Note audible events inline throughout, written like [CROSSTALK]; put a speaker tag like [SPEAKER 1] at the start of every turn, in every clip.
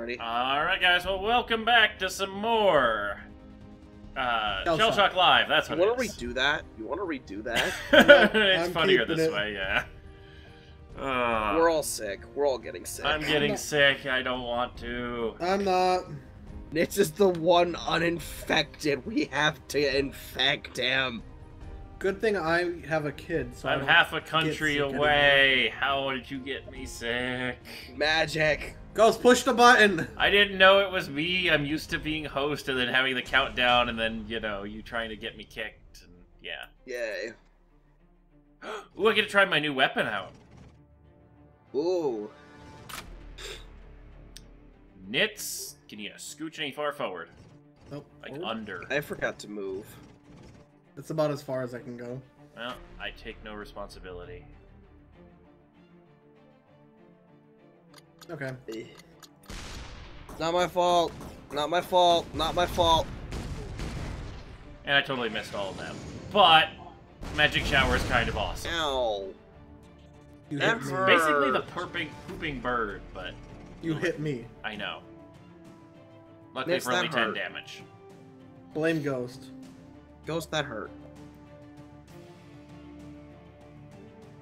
[SPEAKER 1] ready.
[SPEAKER 2] All right, guys. Well, welcome back to some more uh,
[SPEAKER 3] Shell
[SPEAKER 2] Shell
[SPEAKER 3] Shock.
[SPEAKER 2] Shock Live. That's what.
[SPEAKER 1] You
[SPEAKER 2] what
[SPEAKER 1] want to redo that? You want to redo [LAUGHS] that?
[SPEAKER 2] it's
[SPEAKER 3] I'm
[SPEAKER 2] funnier this
[SPEAKER 3] it.
[SPEAKER 2] way, yeah. Uh,
[SPEAKER 1] We're all sick. We're all getting sick.
[SPEAKER 2] I'm getting sick. I don't want to.
[SPEAKER 3] I'm not.
[SPEAKER 1] This is the one uninfected. We have to infect him.
[SPEAKER 3] Good thing I have a kid. So I
[SPEAKER 2] I'm half a country
[SPEAKER 3] sick anymore.
[SPEAKER 2] away. How did you get me sick?
[SPEAKER 1] Magic.
[SPEAKER 3] Ghost, push the button.
[SPEAKER 2] I didn't know it was me. I'm used to being host and then having the countdown and then, you know, you trying to get me kicked. And yeah.
[SPEAKER 1] Yay. [GASPS]
[SPEAKER 2] Ooh, I get to try my new weapon out.
[SPEAKER 1] Ooh.
[SPEAKER 2] Nitz, can you scooch any far forward?
[SPEAKER 3] Nope.
[SPEAKER 2] Like
[SPEAKER 3] Oh,
[SPEAKER 2] under.
[SPEAKER 1] I forgot to move.
[SPEAKER 3] That's about as far as I can go.
[SPEAKER 2] Well, I take no responsibility.
[SPEAKER 3] Okay.
[SPEAKER 1] Not my fault. Not my fault. Not my fault.
[SPEAKER 2] And I totally missed all of them. But Magic Shower is kind of awesome.
[SPEAKER 1] Ow.
[SPEAKER 3] You
[SPEAKER 1] That
[SPEAKER 3] hit me.
[SPEAKER 2] Basically the pooping, pooping bird, but
[SPEAKER 3] You hit me.
[SPEAKER 2] I know. Luckily
[SPEAKER 1] Nitz,
[SPEAKER 2] for only 10
[SPEAKER 1] hurt.
[SPEAKER 2] damage.
[SPEAKER 3] Blame Ghost.
[SPEAKER 1] Ghost, that hurt.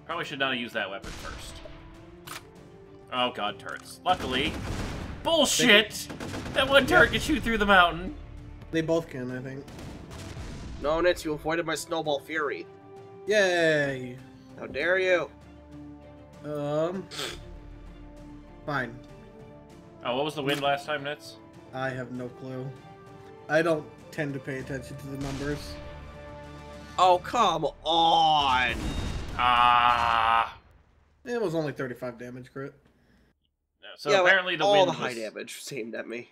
[SPEAKER 2] Probably should not have used that weapon first. Oh god, turrets. Luckily... Bullshit! That one turret can shoot through the mountain.
[SPEAKER 3] They both can, I think.
[SPEAKER 1] No, Nitz, you avoided my snowball fury.
[SPEAKER 3] Yay.
[SPEAKER 1] How dare you?
[SPEAKER 3] Um. Fine.
[SPEAKER 2] Oh, what was the wind last time, Nitz?
[SPEAKER 3] I have no clue. I don't tend to pay attention to the numbers.
[SPEAKER 1] Oh, come on.
[SPEAKER 2] Ah!
[SPEAKER 3] It was only 35 damage crit.
[SPEAKER 2] So
[SPEAKER 1] yeah,
[SPEAKER 2] apparently the
[SPEAKER 1] all
[SPEAKER 2] wind
[SPEAKER 1] the high
[SPEAKER 2] was...
[SPEAKER 1] damage [LAUGHS] was aimed at me.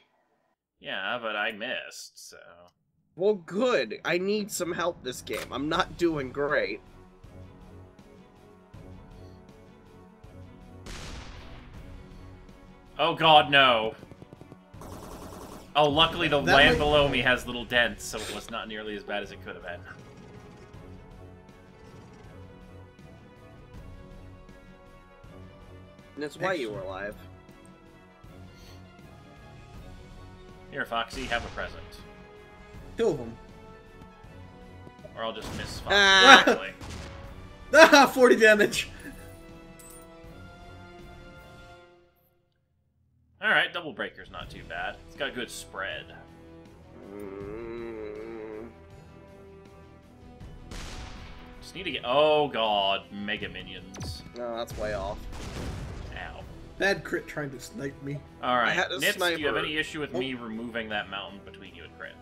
[SPEAKER 2] Yeah, but I missed, so...
[SPEAKER 1] Well, good. I need some help this game. I'm not doing great.
[SPEAKER 2] Oh god, no. Oh, luckily the
[SPEAKER 3] That
[SPEAKER 2] land
[SPEAKER 3] might-
[SPEAKER 2] below me has little dents, so it was not nearly as bad as it could have been.
[SPEAKER 1] And that's why you were alive.
[SPEAKER 2] Here, Foxy, have a present.
[SPEAKER 3] Two of them.
[SPEAKER 2] Or I'll just miss Foxy.
[SPEAKER 1] Ah!
[SPEAKER 2] directly. [LAUGHS]
[SPEAKER 3] Ah, 40 damage.
[SPEAKER 2] Alright, Double Breaker's not too bad. It's got a good spread. Just need to get... Oh god, Mega Minions.
[SPEAKER 1] no, that's way off.
[SPEAKER 2] Ow.
[SPEAKER 3] Bad crit trying to snipe me.
[SPEAKER 2] Alright,
[SPEAKER 1] had a
[SPEAKER 2] Nitz, do you have any issue with
[SPEAKER 3] Oh.
[SPEAKER 2] me removing that mountain between you and Crit?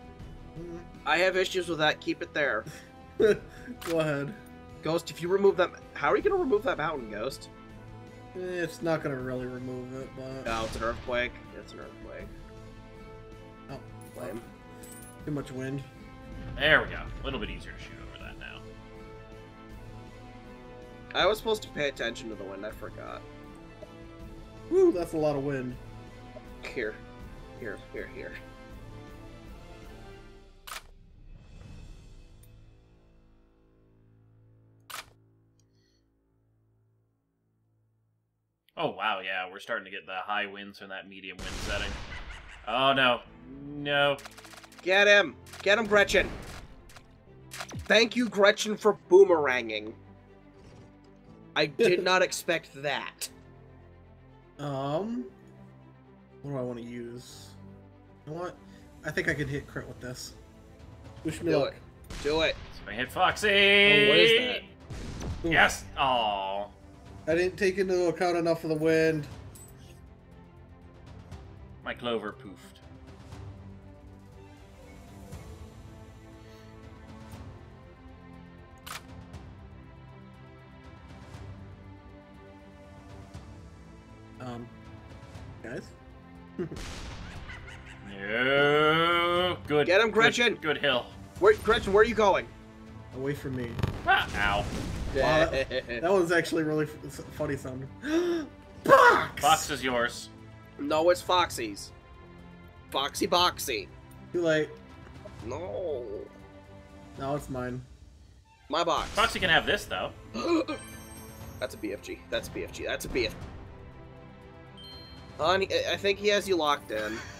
[SPEAKER 3] Mm,
[SPEAKER 1] I have issues with that. Keep it there. [LAUGHS]
[SPEAKER 3] Go ahead.
[SPEAKER 1] Ghost, if you remove that... How are you going to remove that mountain, Ghost?
[SPEAKER 3] Eh, It's not gonna really remove it, but
[SPEAKER 1] Oh, it's an earthquake. It's an earthquake.
[SPEAKER 3] oh,
[SPEAKER 1] Lame.
[SPEAKER 3] too much wind.
[SPEAKER 2] There we go. A little bit easier to shoot over that now.
[SPEAKER 1] I was supposed to pay attention to the wind. I forgot.
[SPEAKER 3] Woo, that's a lot of wind.
[SPEAKER 1] Here. Here, here, here.
[SPEAKER 2] Oh wow, yeah, we're starting to get the high winds from that medium wind setting. Oh no. No.
[SPEAKER 1] Get him! Get him, Gretchen! Thank you, Gretchen, for boomeranging. I did [LAUGHS] not expect that.
[SPEAKER 3] Um, what do I want to use? You know what? I think I can hit crit with this. Wish me
[SPEAKER 1] Do
[SPEAKER 3] luck.
[SPEAKER 1] it. Do it.
[SPEAKER 2] So I hit Foxy!
[SPEAKER 1] Oh, what is that?
[SPEAKER 3] Ooh,
[SPEAKER 2] Yes! Oh.
[SPEAKER 3] I didn't take into account enough of the wind.
[SPEAKER 2] My clover poofed. No. Good.
[SPEAKER 1] Get him, Gretchen!
[SPEAKER 2] Good, hill.
[SPEAKER 1] Where, Gretchen, where are you going?
[SPEAKER 3] Away from me.
[SPEAKER 2] Ah, ow. [LAUGHS]
[SPEAKER 3] Wow, That was actually really f- funny sounding. [GASPS] Box!
[SPEAKER 2] Fox is yours.
[SPEAKER 1] no, it's Foxy's. Foxy Boxy.
[SPEAKER 3] Too late.
[SPEAKER 1] No.
[SPEAKER 3] No, it's mine.
[SPEAKER 1] My box.
[SPEAKER 2] Foxy can have this, though. [GASPS]
[SPEAKER 1] That's a BFG. That's a BFG. That's a BF. Hon, I think he has you locked in. [LAUGHS]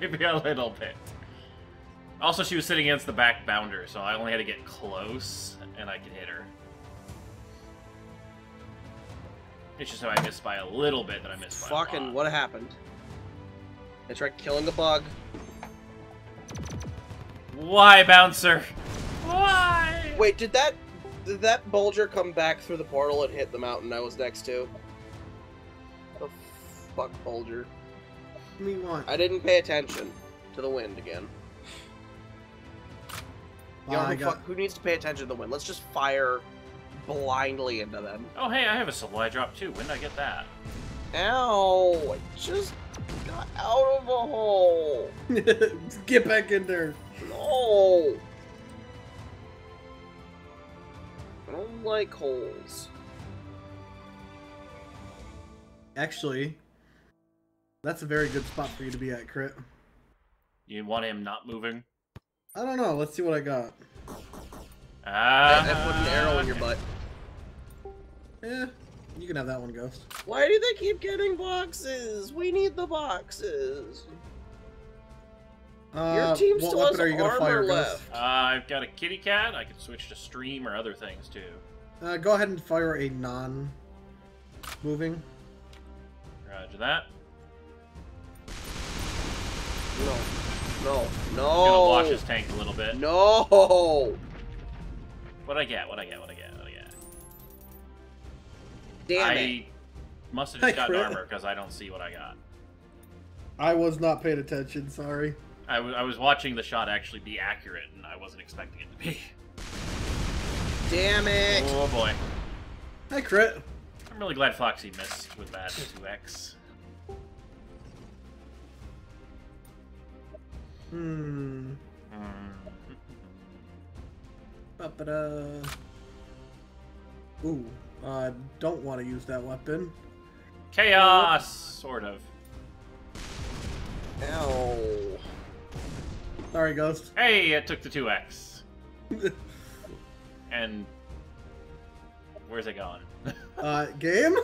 [SPEAKER 2] Maybe a little bit. Also, she was sitting against the back bounder, so I only had to get close, and I could hit her. It's just how I missed by a little bit that I missed by
[SPEAKER 1] Fucking, what happened? I tried killing a bug.
[SPEAKER 2] Why, bouncer? Why?
[SPEAKER 1] Wait, did that did that bulger come back through the portal and hit the mountain I was next to? The fuck bulger.
[SPEAKER 3] What do want?
[SPEAKER 1] I didn't pay attention to the wind again.
[SPEAKER 3] Uh,
[SPEAKER 1] Yo,
[SPEAKER 3] I
[SPEAKER 1] who,
[SPEAKER 3] got-
[SPEAKER 1] fuck, who needs to pay attention to the wind? Let's just fire blindly into them.
[SPEAKER 2] Oh, hey, I have a supply drop too. When did I get that?
[SPEAKER 1] Ow! I just got out of a hole. [LAUGHS]
[SPEAKER 3] Get back in there.
[SPEAKER 1] No. I don't like holes.
[SPEAKER 3] Actually, that's a very good spot for you to be at, Crit.
[SPEAKER 2] You want him not moving?
[SPEAKER 3] I don't know. Let's see what I got.
[SPEAKER 2] Ah,
[SPEAKER 1] I, I put an arrow in your butt.
[SPEAKER 3] Eh, you can have that one, Ghost.
[SPEAKER 1] Why do they keep getting boxes? We need the boxes.
[SPEAKER 3] Uh,
[SPEAKER 1] Your team still
[SPEAKER 3] weapon
[SPEAKER 1] has
[SPEAKER 3] are you gonna
[SPEAKER 1] armor
[SPEAKER 3] fire,
[SPEAKER 1] left.
[SPEAKER 2] Uh, I've got a kitty cat. I can switch to stream or other things too.
[SPEAKER 3] Uh, go ahead and fire a non-moving.
[SPEAKER 2] Roger that.
[SPEAKER 1] No. No. No.
[SPEAKER 2] Gonna watch his tank a little bit.
[SPEAKER 1] No.
[SPEAKER 2] What I get? What I get? What I get? What I get?
[SPEAKER 1] Damn
[SPEAKER 2] I
[SPEAKER 1] it.
[SPEAKER 2] must have
[SPEAKER 3] Hey, [LAUGHS]
[SPEAKER 2] just gotten
[SPEAKER 3] crit.
[SPEAKER 2] armor because I don't see what I got.
[SPEAKER 3] I was not paying attention. Sorry.
[SPEAKER 2] I, w- I was watching the shot actually be accurate, and I wasn't expecting it to be.
[SPEAKER 1] Damn it.
[SPEAKER 2] Oh boy.
[SPEAKER 3] Hi, Crit.
[SPEAKER 2] I'm really glad Foxy missed with that 2x.
[SPEAKER 3] Hmm.
[SPEAKER 2] Mm.
[SPEAKER 3] Ba-ba-da. Ooh. Uh, don't want to use that weapon.
[SPEAKER 2] Chaos! Sort of.
[SPEAKER 1] Ow.
[SPEAKER 3] Sorry, Ghost.
[SPEAKER 2] Hey, it took the 2x. [LAUGHS] And. Where's it going?
[SPEAKER 3] uh, game?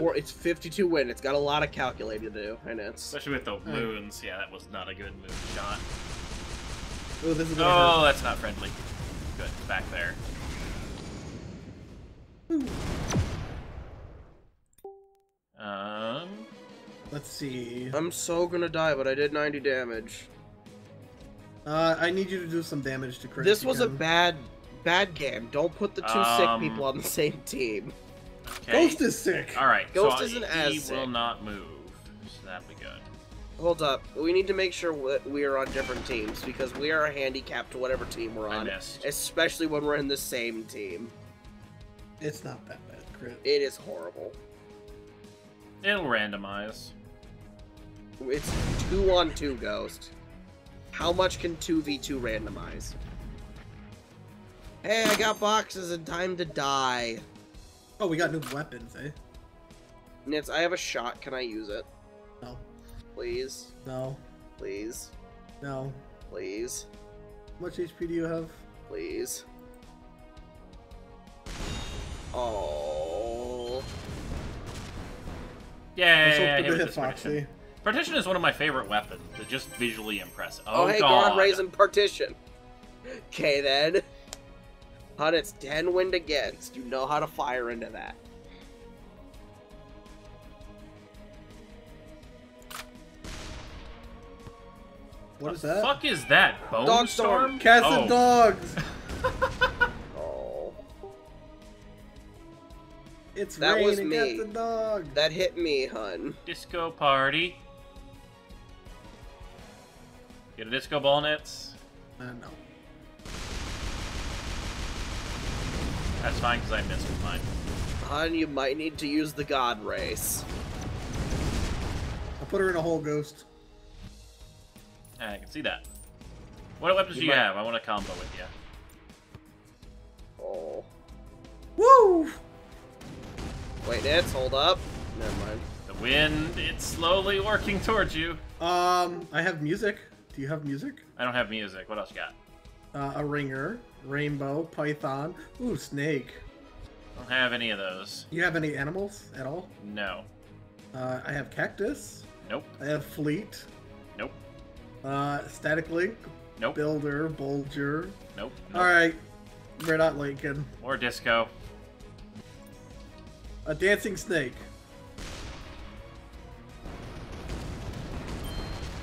[SPEAKER 1] Or it's 52 win. It's got a lot of calculating to do, and it's
[SPEAKER 2] Especially with the moons. Yeah, that was not a good moon shot.
[SPEAKER 3] Oh, this is gonna
[SPEAKER 2] Oh, that's not friendly. Good, back there. Um.
[SPEAKER 3] Let's see.
[SPEAKER 1] I'm so gonna die, but I did 90 damage.
[SPEAKER 3] Uh, I need you to do some damage to Crit.
[SPEAKER 1] This
[SPEAKER 3] if you
[SPEAKER 1] was a bad, bad game. Don't put the two
[SPEAKER 2] Um,
[SPEAKER 1] sick people on the same team.
[SPEAKER 2] Okay.
[SPEAKER 3] Ghost is sick.
[SPEAKER 2] All right,
[SPEAKER 1] Ghost
[SPEAKER 2] so
[SPEAKER 1] isn't
[SPEAKER 2] he
[SPEAKER 1] as
[SPEAKER 2] will not move. So that'd be good.
[SPEAKER 1] Hold up. We need to make sure that we are on different teams because we are handicapped to whatever team we're on,
[SPEAKER 2] missed.
[SPEAKER 1] especially when we're in the same team.
[SPEAKER 3] It's not that bad, Crit.
[SPEAKER 1] It is horrible.
[SPEAKER 2] It'll randomize.
[SPEAKER 1] It's two on two ghost. How much can two v two randomize? Hey, I got boxes and time to die.
[SPEAKER 3] Oh, we got new weapons, eh?
[SPEAKER 1] Nitz, I have a shot. Can I use it?
[SPEAKER 3] No.
[SPEAKER 1] Please,
[SPEAKER 3] No.
[SPEAKER 1] please,
[SPEAKER 3] No.
[SPEAKER 1] please,
[SPEAKER 3] How much HP do you have?
[SPEAKER 1] please. Oh.
[SPEAKER 2] Yay!
[SPEAKER 3] I was
[SPEAKER 2] I hit
[SPEAKER 3] to
[SPEAKER 2] with
[SPEAKER 3] hit
[SPEAKER 2] this
[SPEAKER 3] Foxy.
[SPEAKER 2] partition. Partition is one of my favorite weapons. It's just visually impressive.
[SPEAKER 1] Oh,
[SPEAKER 2] Oh,
[SPEAKER 1] hey,
[SPEAKER 2] God.
[SPEAKER 1] guard raising partition. Okay then. Hut, it's 10 wind against. You know how to fire into that.
[SPEAKER 3] What is
[SPEAKER 2] The
[SPEAKER 3] that?
[SPEAKER 2] fuck is that? Bone
[SPEAKER 1] Dog
[SPEAKER 2] storm?
[SPEAKER 1] storm.
[SPEAKER 3] Cats
[SPEAKER 2] oh.
[SPEAKER 3] and dogs! [LAUGHS]
[SPEAKER 1] Oh.
[SPEAKER 3] It's
[SPEAKER 1] That
[SPEAKER 3] raining
[SPEAKER 1] was me.
[SPEAKER 3] cats and dogs!
[SPEAKER 1] That hit me, hun.
[SPEAKER 2] Disco party. Get a disco ball nets.
[SPEAKER 3] Uh, no.
[SPEAKER 2] That's fine because I missed with mine.
[SPEAKER 1] Hun, you might need to use the God Rays.
[SPEAKER 3] I'll put her in a hole, Ghost.
[SPEAKER 2] I can see that. What weapons
[SPEAKER 1] You
[SPEAKER 2] do you
[SPEAKER 1] might-
[SPEAKER 2] have? I want to combo with you.
[SPEAKER 1] Oh.
[SPEAKER 3] Woo!
[SPEAKER 1] Wait, Nitz, hold up. Never mind.
[SPEAKER 2] The wind, it's slowly working towards you.
[SPEAKER 3] Um, I have music. Do you have music?
[SPEAKER 2] I don't have music. What else you got?
[SPEAKER 3] Uh, a ringer, rainbow, python. Ooh, snake.
[SPEAKER 2] I don't have any of those.
[SPEAKER 3] You have any animals at all?
[SPEAKER 2] No.
[SPEAKER 3] Uh, I have Cactus.
[SPEAKER 2] Nope.
[SPEAKER 3] I have Fleet.
[SPEAKER 2] Nope.
[SPEAKER 3] Uh, Static Link.
[SPEAKER 2] Nope.
[SPEAKER 3] Builder. Bulger.
[SPEAKER 2] Nope. nope.
[SPEAKER 3] Alright. Red Hot Lincoln.
[SPEAKER 2] More disco.
[SPEAKER 3] A Dancing Snake.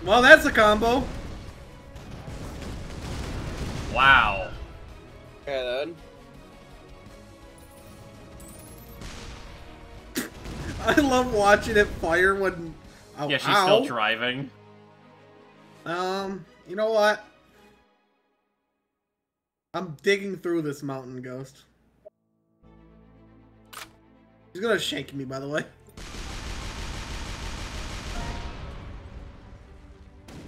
[SPEAKER 3] Well, that's a combo.
[SPEAKER 2] Wow.
[SPEAKER 1] Okay then. [LAUGHS]
[SPEAKER 3] I love watching it fire when. Oh,
[SPEAKER 2] Yeah, she's
[SPEAKER 3] ow.
[SPEAKER 2] still driving.
[SPEAKER 3] Um, you know what? I'm digging through this mountain ghost. He's gonna shank me, by the way.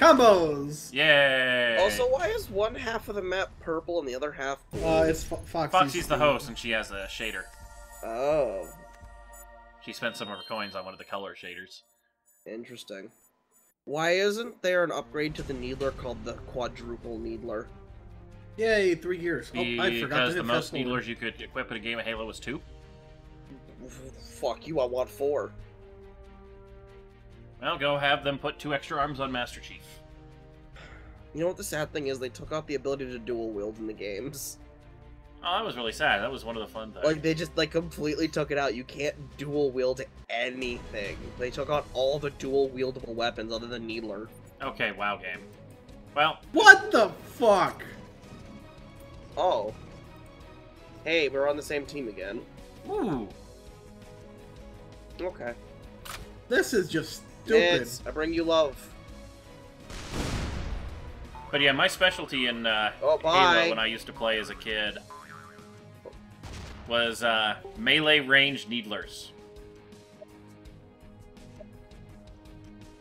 [SPEAKER 3] Combos.
[SPEAKER 2] Yay!
[SPEAKER 1] Also, why is one half of the map purple and the other half blue?
[SPEAKER 3] Uh, it's Fo- Foxy's.
[SPEAKER 2] Foxy's the host, and she has a shader.
[SPEAKER 1] oh,
[SPEAKER 2] She spent some of her coins on one of the color shaders.
[SPEAKER 1] interesting. Why isn't there an upgrade to the Needler called the Quadruple Needler?
[SPEAKER 3] Yay, three years. Oh, I forgot
[SPEAKER 2] Because
[SPEAKER 3] to
[SPEAKER 2] the most needlers you could equip in a game of Halo was two.
[SPEAKER 1] Fuck you, I want four.
[SPEAKER 2] Well, go have them put two extra arms on Master Chief.
[SPEAKER 1] You know what the sad thing is? They took out the ability to dual wield in the games.
[SPEAKER 2] Oh, that was really sad. That was one of the fun things.
[SPEAKER 1] Like they just like completely took it out. You can't dual wield anything. They took out all the dual wieldable weapons other than Needler.
[SPEAKER 2] Okay, WoW game. Well,
[SPEAKER 3] What the fuck?
[SPEAKER 1] Oh. Hey, we're on the same team again.
[SPEAKER 2] ooh,
[SPEAKER 1] Okay.
[SPEAKER 3] This is just stupid.
[SPEAKER 1] It's, I bring you love.
[SPEAKER 2] but yeah, my specialty in uh,
[SPEAKER 1] Oh.
[SPEAKER 2] Halo when I used to play as a kid was uh, melee range needlers.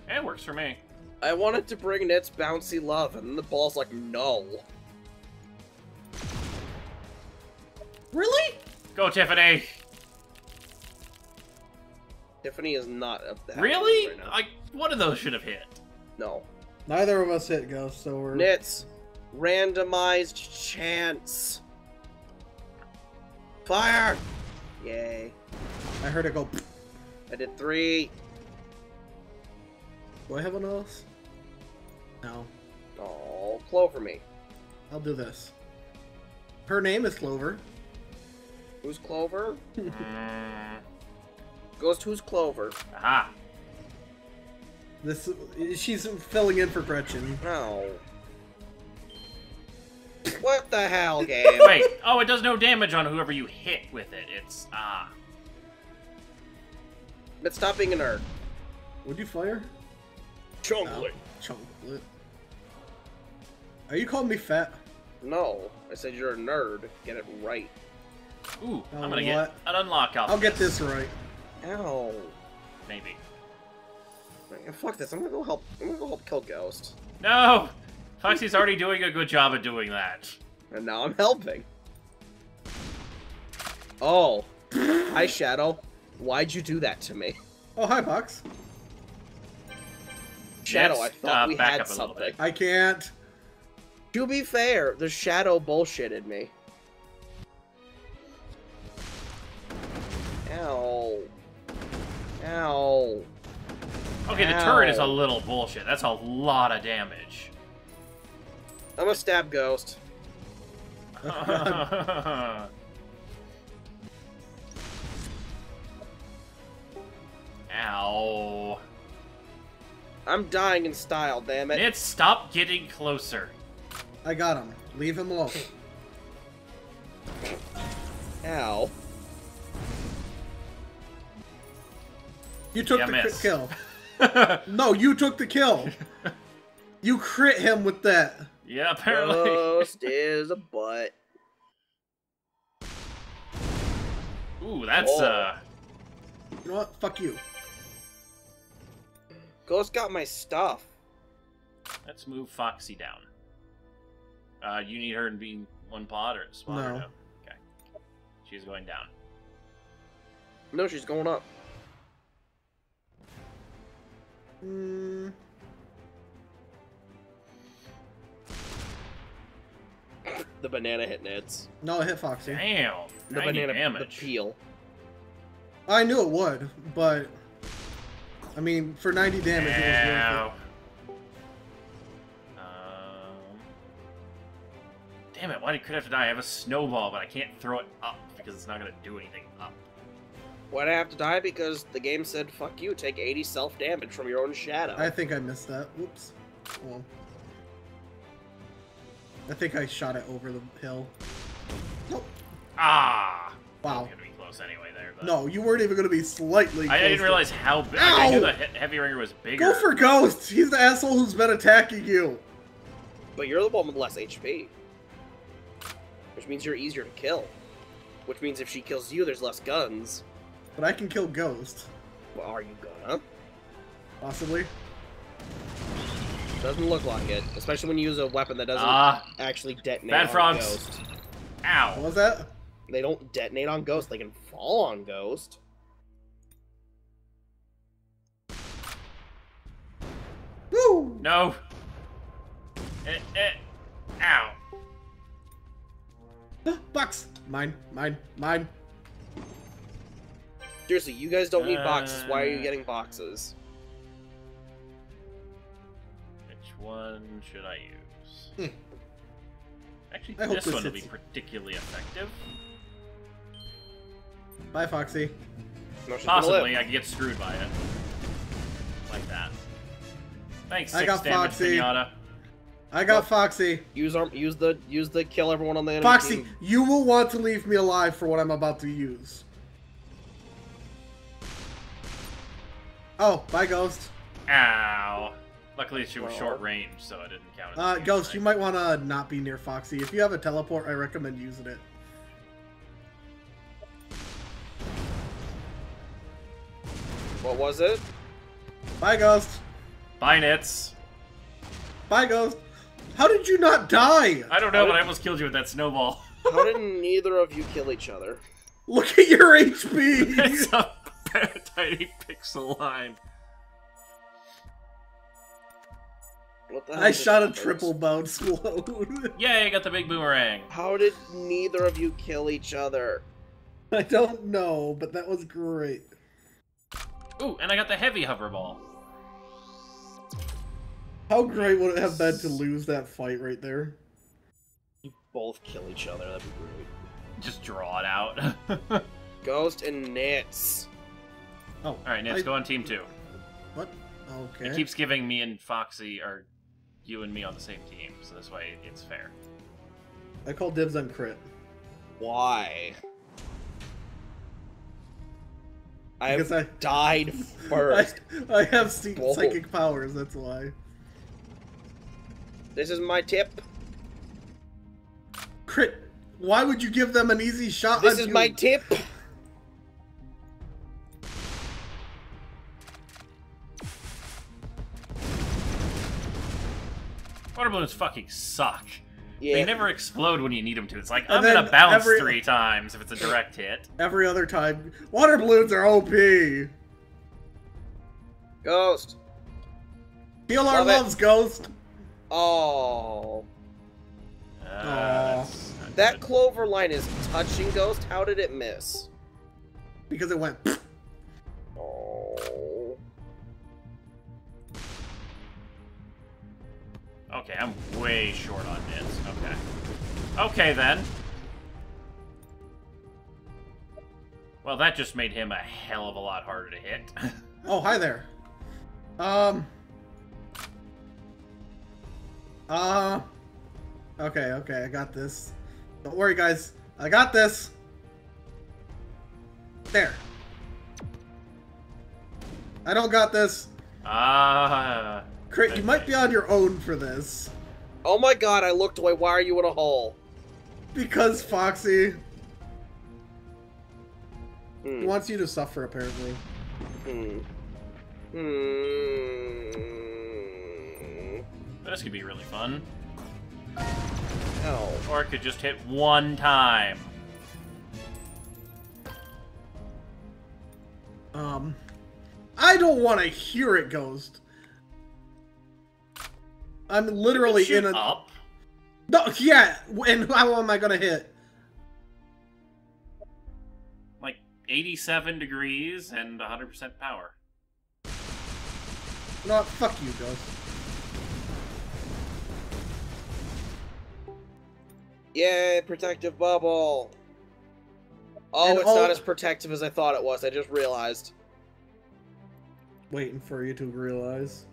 [SPEAKER 2] Yeah, it works for me.
[SPEAKER 1] I wanted to bring Nit's bouncy love, and then the ball's like, no.
[SPEAKER 3] Really?
[SPEAKER 2] Go, Tiffany!
[SPEAKER 1] Tiffany is not up there.
[SPEAKER 2] Really?
[SPEAKER 1] Right now.
[SPEAKER 2] Like, one of those should have hit.
[SPEAKER 1] No.
[SPEAKER 3] Neither of us hit ghost, so we're.
[SPEAKER 1] Nitz. Randomized chance. Fire! Yay.
[SPEAKER 3] I heard it go. [LAUGHS]
[SPEAKER 1] I did three.
[SPEAKER 3] Do I have one of those? No.
[SPEAKER 1] Oh, Clover me.
[SPEAKER 3] I'll do this. Her name is Clover.
[SPEAKER 1] Who's Clover? [LAUGHS]
[SPEAKER 2] Mm.
[SPEAKER 1] Mm, to his Clover?
[SPEAKER 2] aha.
[SPEAKER 3] This she's filling in for Gretchen.
[SPEAKER 1] No. What the hell, game?
[SPEAKER 2] Wait, oh, it does no damage on whoever you hit with it. It's, ah.
[SPEAKER 1] But stop being a nerd.
[SPEAKER 3] Would you fire?
[SPEAKER 1] Chocolate.
[SPEAKER 3] Chocolate. Are you calling me fat?
[SPEAKER 1] No, I said you're a nerd. Get it right.
[SPEAKER 2] Ooh,
[SPEAKER 3] Oh,
[SPEAKER 2] I'm gonna
[SPEAKER 3] what?
[SPEAKER 2] get an unlock off
[SPEAKER 3] I'll
[SPEAKER 2] of
[SPEAKER 3] get this right.
[SPEAKER 1] Ow.
[SPEAKER 2] Maybe.
[SPEAKER 1] Man, Fuck this. I'm gonna go help. I'm gonna go help kill Ghost.
[SPEAKER 2] No! Foxy's already doing a good job of doing that.
[SPEAKER 1] And now I'm helping. Oh. Hi, Shadow. Why'd you do that to me?
[SPEAKER 3] Oh, hi, Box.
[SPEAKER 1] Shadow,
[SPEAKER 2] Let's,
[SPEAKER 1] I thought
[SPEAKER 2] uh,
[SPEAKER 1] we
[SPEAKER 2] back
[SPEAKER 1] had
[SPEAKER 2] up a
[SPEAKER 1] something.
[SPEAKER 2] bit.
[SPEAKER 3] I can't.
[SPEAKER 1] To be fair, the Shadow bullshitted me. Ow. Ow.
[SPEAKER 2] Okay, the turret is a little bullshit. That's a lot of damage.
[SPEAKER 1] I'm gonna stab Ghost. [LAUGHS]
[SPEAKER 2] Ow.
[SPEAKER 1] I'm dying in style, damn it.
[SPEAKER 2] Nit, stop getting closer.
[SPEAKER 3] I got him. Leave him alone.
[SPEAKER 1] Ow.
[SPEAKER 3] You took
[SPEAKER 2] Yeah,
[SPEAKER 3] the crit
[SPEAKER 2] miss.
[SPEAKER 3] kill. [LAUGHS] No, you took the kill. You crit him with that.
[SPEAKER 2] yeah, apparently.
[SPEAKER 1] Ghost [LAUGHS] is a butt.
[SPEAKER 2] Ooh, that's,
[SPEAKER 1] Oh.
[SPEAKER 2] uh...
[SPEAKER 3] You know what? Fuck you.
[SPEAKER 1] Ghost got my stuff.
[SPEAKER 2] Let's move Foxy down. Uh, you need her to be one pod or spot or
[SPEAKER 3] No.
[SPEAKER 2] no? Okay. She's going down.
[SPEAKER 1] No, she's going up.
[SPEAKER 3] Mm,
[SPEAKER 1] The banana hit Nitz.
[SPEAKER 3] no, it hit Foxy.
[SPEAKER 2] Damn.
[SPEAKER 1] The banana,
[SPEAKER 2] damage.
[SPEAKER 1] the peel.
[SPEAKER 3] I knew it would, but I mean, for 90 damage, it was
[SPEAKER 2] Ow. Um, damn it, why did Crit have to die? I have a snowball, but I can't throw it up because it's not going to do anything up.
[SPEAKER 1] Why'd I have to die? Because the game said, fuck you, take 80 self damage from your own shadow.
[SPEAKER 3] I think I missed that. Whoops. Well, I think I shot it over the hill. Nope.
[SPEAKER 2] Ah!
[SPEAKER 3] Wow.
[SPEAKER 2] Gonna be close anyway there, but...
[SPEAKER 3] No, you weren't even going to be slightly.
[SPEAKER 2] I, I didn't realize how big. I knew the he- heavy ringer was bigger.
[SPEAKER 3] Go for Ghost! He's the asshole who's been attacking you.
[SPEAKER 1] But you're the one with less HP. Which means you're easier to kill. Which means if she kills you, there's less guns.
[SPEAKER 3] But I can kill Ghost.
[SPEAKER 1] Well, are you gonna?
[SPEAKER 3] Possibly.
[SPEAKER 1] Doesn't look like it. Especially when you use a weapon that doesn't
[SPEAKER 2] Ah,
[SPEAKER 1] actually detonate
[SPEAKER 2] Bad
[SPEAKER 1] on
[SPEAKER 2] frogs.
[SPEAKER 1] Ghost.
[SPEAKER 3] What was that?
[SPEAKER 1] They don't detonate on Ghost. They can fall on Ghost.
[SPEAKER 3] Woo!
[SPEAKER 2] No. Eh, eh. Ow. [GASPS]
[SPEAKER 3] Box! Mine, mine, mine.
[SPEAKER 1] Seriously, you guys don't need boxes. Why are you
[SPEAKER 2] Uh.
[SPEAKER 1] getting boxes?
[SPEAKER 2] Which one should I use?
[SPEAKER 3] Hmm.
[SPEAKER 2] Actually,
[SPEAKER 3] I
[SPEAKER 2] this
[SPEAKER 3] this
[SPEAKER 2] one will be particularly effective.
[SPEAKER 3] Bye, Foxy.
[SPEAKER 1] No, she's gonna live.
[SPEAKER 2] Possibly, I could get screwed by it. Like that. Thanks,
[SPEAKER 3] I got
[SPEAKER 2] damage,
[SPEAKER 3] Foxy.
[SPEAKER 2] Pinata.
[SPEAKER 3] I got Foxy.
[SPEAKER 1] Use arm. Use the. Use the kill everyone on the enemy
[SPEAKER 3] Foxy,
[SPEAKER 1] team.
[SPEAKER 3] you will want to leave me alive for what I'm about to use. Oh, bye, Ghost.
[SPEAKER 2] Ow. Luckily, she was
[SPEAKER 1] Well.
[SPEAKER 2] short range, so it didn't count. as
[SPEAKER 3] Uh,
[SPEAKER 2] damage,
[SPEAKER 3] Ghost, you might want to not be near Foxy. If you have a teleport, I recommend using it.
[SPEAKER 1] What was it?
[SPEAKER 3] Bye, Ghost.
[SPEAKER 2] Bye, Nitz.
[SPEAKER 3] Bye, Ghost. How did you not die?
[SPEAKER 2] I don't know, but I almost killed you with that snowball.
[SPEAKER 1] How did [LAUGHS] neither of you kill each other?
[SPEAKER 3] Look at your HP. [LAUGHS]
[SPEAKER 2] it's a tiny pixel line.
[SPEAKER 1] What the
[SPEAKER 3] I shot a
[SPEAKER 1] happened?
[SPEAKER 3] triple bounce load. [LAUGHS]
[SPEAKER 2] Yay, I got the big boomerang.
[SPEAKER 1] How did neither of you kill each other?
[SPEAKER 3] I don't know, but that was great.
[SPEAKER 2] Ooh, and I got the heavy hover ball.
[SPEAKER 3] How great would it have been to lose that fight right there?
[SPEAKER 1] You both kill each other. That'd be great.
[SPEAKER 2] Just draw it out. [LAUGHS]
[SPEAKER 1] Ghost and Nitz.
[SPEAKER 3] Oh,
[SPEAKER 2] Alright, Nitz,
[SPEAKER 3] I-
[SPEAKER 2] go on team two.
[SPEAKER 3] What? Okay.
[SPEAKER 2] It keeps giving me and Foxy, or you and me on the same team, so this way it's fair.
[SPEAKER 3] I call dibs on crit.
[SPEAKER 1] Why? I
[SPEAKER 3] Because I,
[SPEAKER 1] died [LAUGHS] first.
[SPEAKER 3] I have psy-
[SPEAKER 1] Whoa.
[SPEAKER 3] psychic powers, that's why.
[SPEAKER 1] this is my tip.
[SPEAKER 3] Crit. Why would you give them an easy shot?
[SPEAKER 1] This
[SPEAKER 3] on
[SPEAKER 1] is
[SPEAKER 3] you?
[SPEAKER 1] my tip.
[SPEAKER 2] Water balloons fucking suck.
[SPEAKER 1] Yeah.
[SPEAKER 2] They never explode when you need them to. It's like,
[SPEAKER 3] And
[SPEAKER 2] I'm gonna bounce
[SPEAKER 3] every-
[SPEAKER 2] three times if it's a direct hit.
[SPEAKER 3] Every other time. Water balloons are OP.
[SPEAKER 1] Ghost.
[SPEAKER 3] Heal our
[SPEAKER 1] Love it.
[SPEAKER 3] loves, Ghost.
[SPEAKER 1] Oh.
[SPEAKER 2] Uh,
[SPEAKER 3] Aw.
[SPEAKER 2] that's not
[SPEAKER 1] That
[SPEAKER 2] good.
[SPEAKER 1] clover line is touching Ghost. How did it miss?
[SPEAKER 3] Because it went.
[SPEAKER 1] Oh.
[SPEAKER 2] Okay, I'm way short on nits. Okay. Okay, then. Well, that just made him a hell of a lot harder to hit. [LAUGHS]
[SPEAKER 3] Oh, hi there. Um. Uh. Okay, okay, I got this. Don't worry, guys. I got this. There. I don't got this.
[SPEAKER 2] Ah.
[SPEAKER 3] Crit, you might be on your own for this.
[SPEAKER 1] Oh my god, I looked away. Why are you in a hole?
[SPEAKER 3] Because Foxy
[SPEAKER 1] Hmm.
[SPEAKER 3] wants you to suffer, apparently.
[SPEAKER 1] Hmm. Hmm.
[SPEAKER 2] this could be really fun.
[SPEAKER 1] Ow.
[SPEAKER 2] Or it could just hit one time.
[SPEAKER 3] Um. I don't want to hear it, Ghost. I'm literally
[SPEAKER 2] Shoot
[SPEAKER 3] in a.
[SPEAKER 2] up.
[SPEAKER 3] No, yeah, and how am I gonna hit?
[SPEAKER 2] Like 87 degrees and 100% power.
[SPEAKER 3] No. Fuck you, Ghost.
[SPEAKER 1] Yay, protective bubble. Oh,
[SPEAKER 3] And
[SPEAKER 1] it's
[SPEAKER 3] all-
[SPEAKER 1] not as protective as I thought it was. I just realized.
[SPEAKER 3] Waiting for you to realize.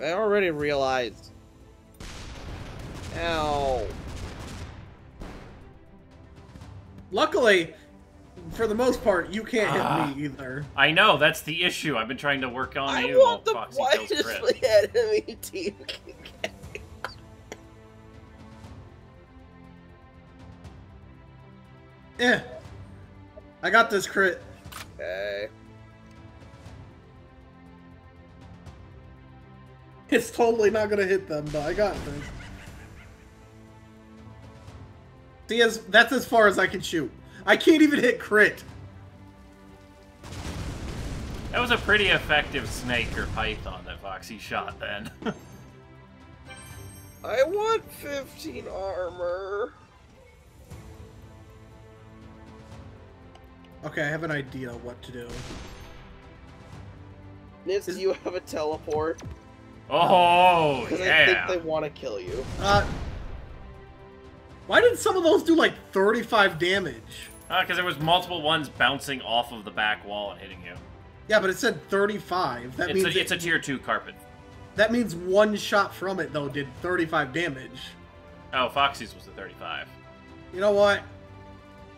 [SPEAKER 1] I already realized. Ow.
[SPEAKER 3] Luckily, for the most part, you can't
[SPEAKER 2] Ah.
[SPEAKER 3] hit me either.
[SPEAKER 2] I know, that's the issue. I've been trying to work on
[SPEAKER 1] I
[SPEAKER 2] you while
[SPEAKER 1] want the
[SPEAKER 2] Foxy kills [LAUGHS]
[SPEAKER 1] enemy team.
[SPEAKER 3] Eh. I got this crit.
[SPEAKER 1] Okay. [LAUGHS]
[SPEAKER 3] It's totally not gonna hit them, but I got this. See, as that's as far as I can shoot. I can't even hit crit.
[SPEAKER 2] That was a pretty effective snake or python that Foxy shot then. [LAUGHS]
[SPEAKER 1] I want 15 armor.
[SPEAKER 3] Okay, I have an idea what to do.
[SPEAKER 1] Nitz, do you have a teleport?
[SPEAKER 2] Oh,
[SPEAKER 1] Because I think they want to kill you.
[SPEAKER 3] Uh, why did some of those do like 35 damage?
[SPEAKER 2] Because there was multiple ones bouncing off of the back wall and hitting you.
[SPEAKER 3] Yeah, but it said 35. That
[SPEAKER 2] It's
[SPEAKER 3] means
[SPEAKER 2] a,
[SPEAKER 3] it-
[SPEAKER 2] it's a tier 2 carpet.
[SPEAKER 3] that means one shot from it though did 35 damage.
[SPEAKER 2] Oh, Foxy's was the 35.
[SPEAKER 3] You know what?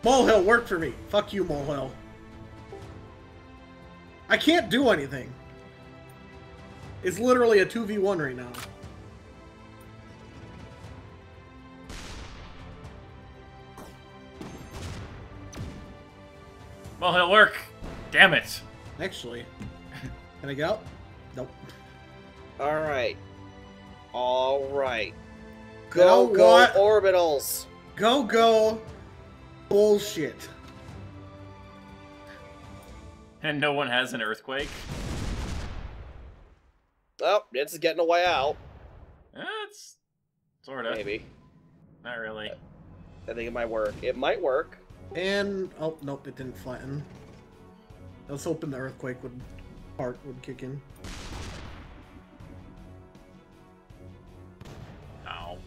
[SPEAKER 3] Molehill worked for me. Fuck you, Molehill. I can't do anything. It's literally a 2v1 right now.
[SPEAKER 2] Well, he'll work. Damn it.
[SPEAKER 3] Actually. Can I go? out? Nope.
[SPEAKER 1] Alright. Alright.
[SPEAKER 3] You
[SPEAKER 1] Go, go,
[SPEAKER 3] what?
[SPEAKER 1] orbitals.
[SPEAKER 3] Go, go. Bullshit.
[SPEAKER 2] And no one has an earthquake.
[SPEAKER 1] Oh, Nitz is getting a way out.
[SPEAKER 2] That's sort of.
[SPEAKER 1] Maybe.
[SPEAKER 2] Not really.
[SPEAKER 1] I think it might work. It might work.
[SPEAKER 3] And oh nope, it didn't flatten. I was hoping the earthquake would part would kick in.
[SPEAKER 2] Ow.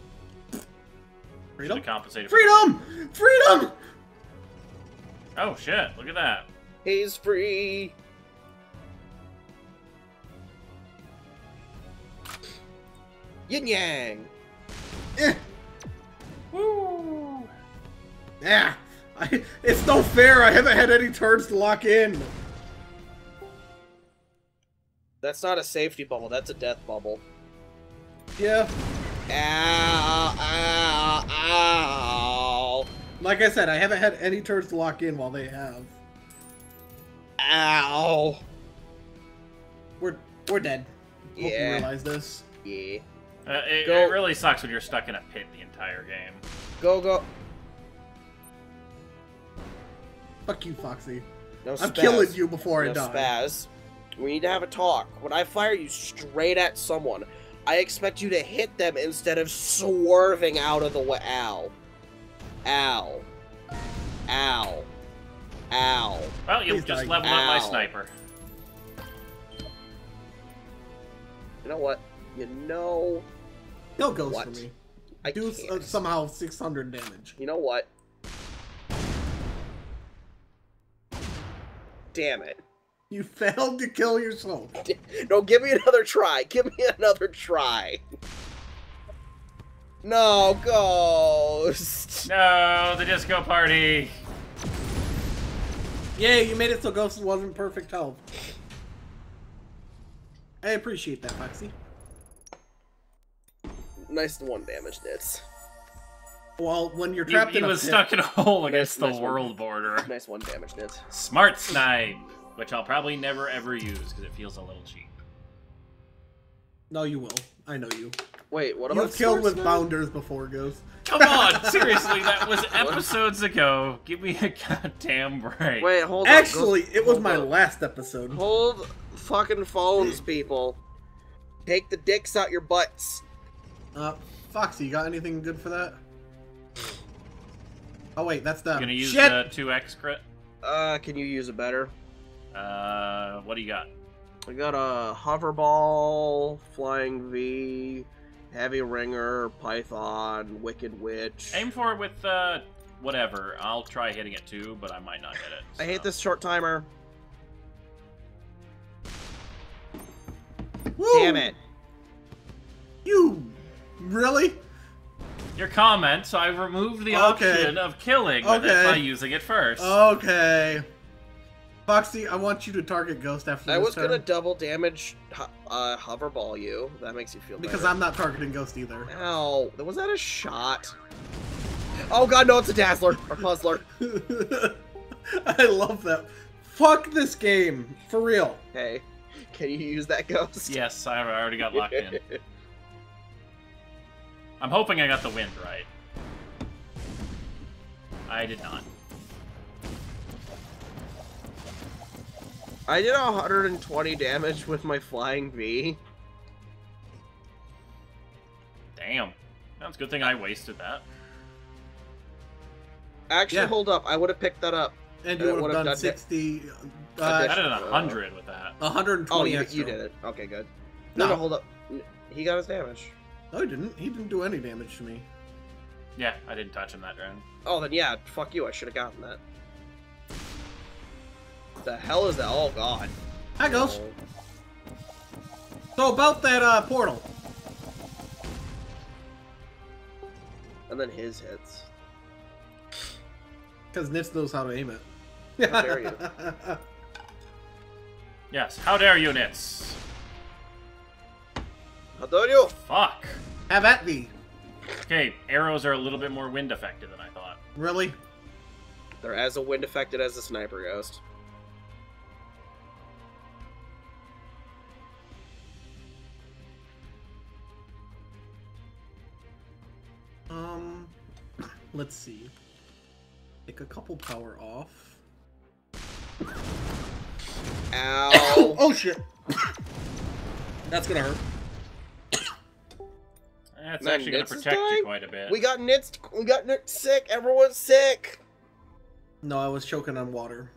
[SPEAKER 3] Freedom.
[SPEAKER 2] Should've compensated. for-
[SPEAKER 3] Freedom! Freedom!
[SPEAKER 2] Oh shit! Look at that.
[SPEAKER 1] He's free. Yin Yang.
[SPEAKER 3] Eh,
[SPEAKER 2] Woo!
[SPEAKER 3] yeah. I, it's no fair. I haven't had any turns to lock in.
[SPEAKER 1] That's not a safety bubble. That's a death bubble.
[SPEAKER 3] Yeah.
[SPEAKER 1] Ow! Ow! Ow!
[SPEAKER 3] Like I said, I haven't had any turns to lock in while they have.
[SPEAKER 1] Ow!
[SPEAKER 3] We're we're dead. Hope you realize this.
[SPEAKER 1] Yeah.
[SPEAKER 2] Uh, it,
[SPEAKER 1] Go-
[SPEAKER 2] it really sucks when you're stuck in a pit the entire game.
[SPEAKER 1] Go go.
[SPEAKER 3] Fuck you, Foxy.
[SPEAKER 1] No
[SPEAKER 3] I'm
[SPEAKER 1] spaz.
[SPEAKER 3] killing you before I
[SPEAKER 1] no
[SPEAKER 3] die.
[SPEAKER 1] spaz. We need to have a talk. When I fire you straight at someone, I expect you to hit them instead of swerving out of the way. Ow. Ow. Ow. Ow.
[SPEAKER 2] Well, you
[SPEAKER 3] Please
[SPEAKER 2] just
[SPEAKER 3] die.
[SPEAKER 2] leveled up my sniper.
[SPEAKER 1] You know what? You know.
[SPEAKER 3] Kill Ghost
[SPEAKER 1] What?
[SPEAKER 3] for me.
[SPEAKER 1] I
[SPEAKER 3] Do
[SPEAKER 1] can't.
[SPEAKER 3] uh, somehow 600 damage.
[SPEAKER 1] You know what? Damn it.
[SPEAKER 3] You [LAUGHS] failed to kill yourself. [LAUGHS]
[SPEAKER 1] No, give me another try. Give me another try. No, ghost.
[SPEAKER 2] No, the disco party.
[SPEAKER 3] Yay, you made it so Ghost wasn't perfect health. I appreciate that, Foxy.
[SPEAKER 1] Nice one damage, Nitz.
[SPEAKER 3] Well, when you're trapped
[SPEAKER 2] he
[SPEAKER 3] in a
[SPEAKER 2] was
[SPEAKER 3] pit-
[SPEAKER 2] stuck in a hole against the
[SPEAKER 1] nice one.
[SPEAKER 2] world border. [LAUGHS]
[SPEAKER 1] Nice one damage, Nitz.
[SPEAKER 2] Smart snipe, which I'll probably never ever use because it feels a little cheap.
[SPEAKER 3] No, you will. I know you.
[SPEAKER 1] Wait, what about
[SPEAKER 3] You've killed with
[SPEAKER 1] Swordsman?
[SPEAKER 3] bounders before, Ghost.
[SPEAKER 2] Come on, [LAUGHS] seriously, that was [LAUGHS] episodes ago. Give me a goddamn break.
[SPEAKER 1] Wait, hold on.
[SPEAKER 3] Actually,
[SPEAKER 1] Ghost-
[SPEAKER 3] it was my
[SPEAKER 1] on.
[SPEAKER 3] last episode.
[SPEAKER 1] Hold fucking phones, people. Take the dicks out your butts.
[SPEAKER 3] Uh, Foxy, you got anything good for that? Oh wait, that's
[SPEAKER 2] You
[SPEAKER 3] them.
[SPEAKER 2] gonna use
[SPEAKER 3] Shit!
[SPEAKER 2] the two X crit?
[SPEAKER 1] Uh, can you use it better?
[SPEAKER 2] Uh, what do you got?
[SPEAKER 1] I got a hover ball, flying V, heavy ringer, python, wicked witch.
[SPEAKER 2] Aim for it with, uh, whatever. I'll try hitting it too, but I might not hit it.
[SPEAKER 1] I hate this short timer.
[SPEAKER 3] Woo!
[SPEAKER 1] Damn it.
[SPEAKER 3] You really?
[SPEAKER 2] Your comment, so I removed the
[SPEAKER 3] Okay.
[SPEAKER 2] option of killing
[SPEAKER 3] Okay.
[SPEAKER 2] by using it first.
[SPEAKER 3] Okay. Foxy, I want you to target Ghost after
[SPEAKER 1] I was
[SPEAKER 3] turn.
[SPEAKER 1] gonna double damage ho- uh, hover ball you. That makes you feel
[SPEAKER 3] Because
[SPEAKER 1] better.
[SPEAKER 3] I'm not targeting Ghost either.
[SPEAKER 1] Ow. Was that a shot? Oh god, no, it's a Dazzler. Or Puzzler. [LAUGHS]
[SPEAKER 3] I love that. Fuck this game. For real.
[SPEAKER 1] Hey, can you use that ghost?
[SPEAKER 2] Yes, I already got locked in. [LAUGHS] I'm hoping I got the wind right. I did not.
[SPEAKER 1] I did 120 damage with my flying V.
[SPEAKER 2] Damn. That's a good thing I wasted that.
[SPEAKER 1] Actually,
[SPEAKER 3] Yeah.
[SPEAKER 1] hold up. I would have picked that up.
[SPEAKER 3] And you would have done
[SPEAKER 1] done-
[SPEAKER 3] 60.
[SPEAKER 1] I
[SPEAKER 3] Uh,
[SPEAKER 2] I
[SPEAKER 1] did.
[SPEAKER 2] did a 100 with that.
[SPEAKER 3] 120
[SPEAKER 1] Oh, you, you did it. Okay, good. No,
[SPEAKER 3] No.
[SPEAKER 1] no, hold up. He got his damage.
[SPEAKER 3] No, he didn't. He didn't do any damage to me.
[SPEAKER 2] Yeah, I didn't touch him that round.
[SPEAKER 1] Oh, then yeah, fuck you. I should have gotten that. The hell is that? Oh, God.
[SPEAKER 3] Hi, Ghost. So about that uh, portal.
[SPEAKER 1] And then his hits.
[SPEAKER 3] Because Nitz knows how to aim it.
[SPEAKER 1] How dare you. [LAUGHS]
[SPEAKER 2] Yes, how dare you, Nitz?
[SPEAKER 1] How dare you?
[SPEAKER 2] Fuck.
[SPEAKER 3] Have at thee.
[SPEAKER 2] Okay, arrows are a little bit more wind affected than I thought.
[SPEAKER 3] Really?
[SPEAKER 1] They're as a wind affected as a sniper ghost.
[SPEAKER 3] Um, [LAUGHS] let's see. Take a couple power off.
[SPEAKER 1] Ow. [COUGHS]
[SPEAKER 3] oh shit! [COUGHS] That's gonna hurt.
[SPEAKER 2] That's
[SPEAKER 1] Man,
[SPEAKER 2] actually going to protect you quite a bit.
[SPEAKER 1] we got nits. We got Nitz sick. Everyone's sick.
[SPEAKER 3] No, I was choking on water.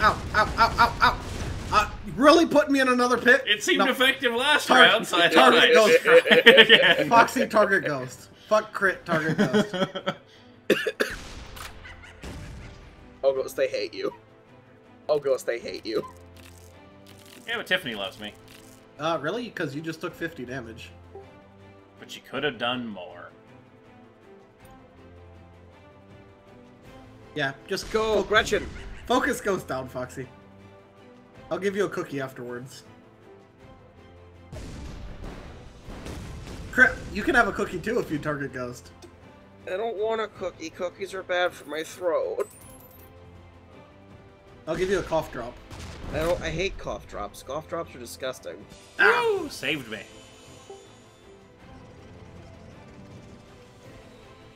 [SPEAKER 3] Ow, ow, ow, ow, ow! Uh, really put me in another pit?
[SPEAKER 2] It seemed
[SPEAKER 3] No.
[SPEAKER 2] effective last
[SPEAKER 3] Tar-
[SPEAKER 2] round, so I thought
[SPEAKER 3] target
[SPEAKER 2] I'd
[SPEAKER 3] ghost.
[SPEAKER 2] try [LAUGHS] [LAUGHS] again.
[SPEAKER 3] Foxy target ghost. Fuck crit target ghost. [LAUGHS]
[SPEAKER 1] Oh, Ghost, they hate you. Oh, Ghost, they hate you.
[SPEAKER 2] yeah, but Tiffany loves me.
[SPEAKER 3] Uh, really? Because you just took 50 damage.
[SPEAKER 2] But she could have done more.
[SPEAKER 3] Yeah, just
[SPEAKER 1] Go,
[SPEAKER 3] fo-
[SPEAKER 1] Gretchen.
[SPEAKER 3] focus ghost down, Foxy. I'll give you a cookie afterwards. Crap, you can have a cookie too if you target ghost.
[SPEAKER 1] I don't want a cookie. Cookies are bad for my throat.
[SPEAKER 3] I'll give you a cough drop.
[SPEAKER 1] I don't. I hate cough drops. Cough drops are disgusting.
[SPEAKER 2] Woo! Saved me.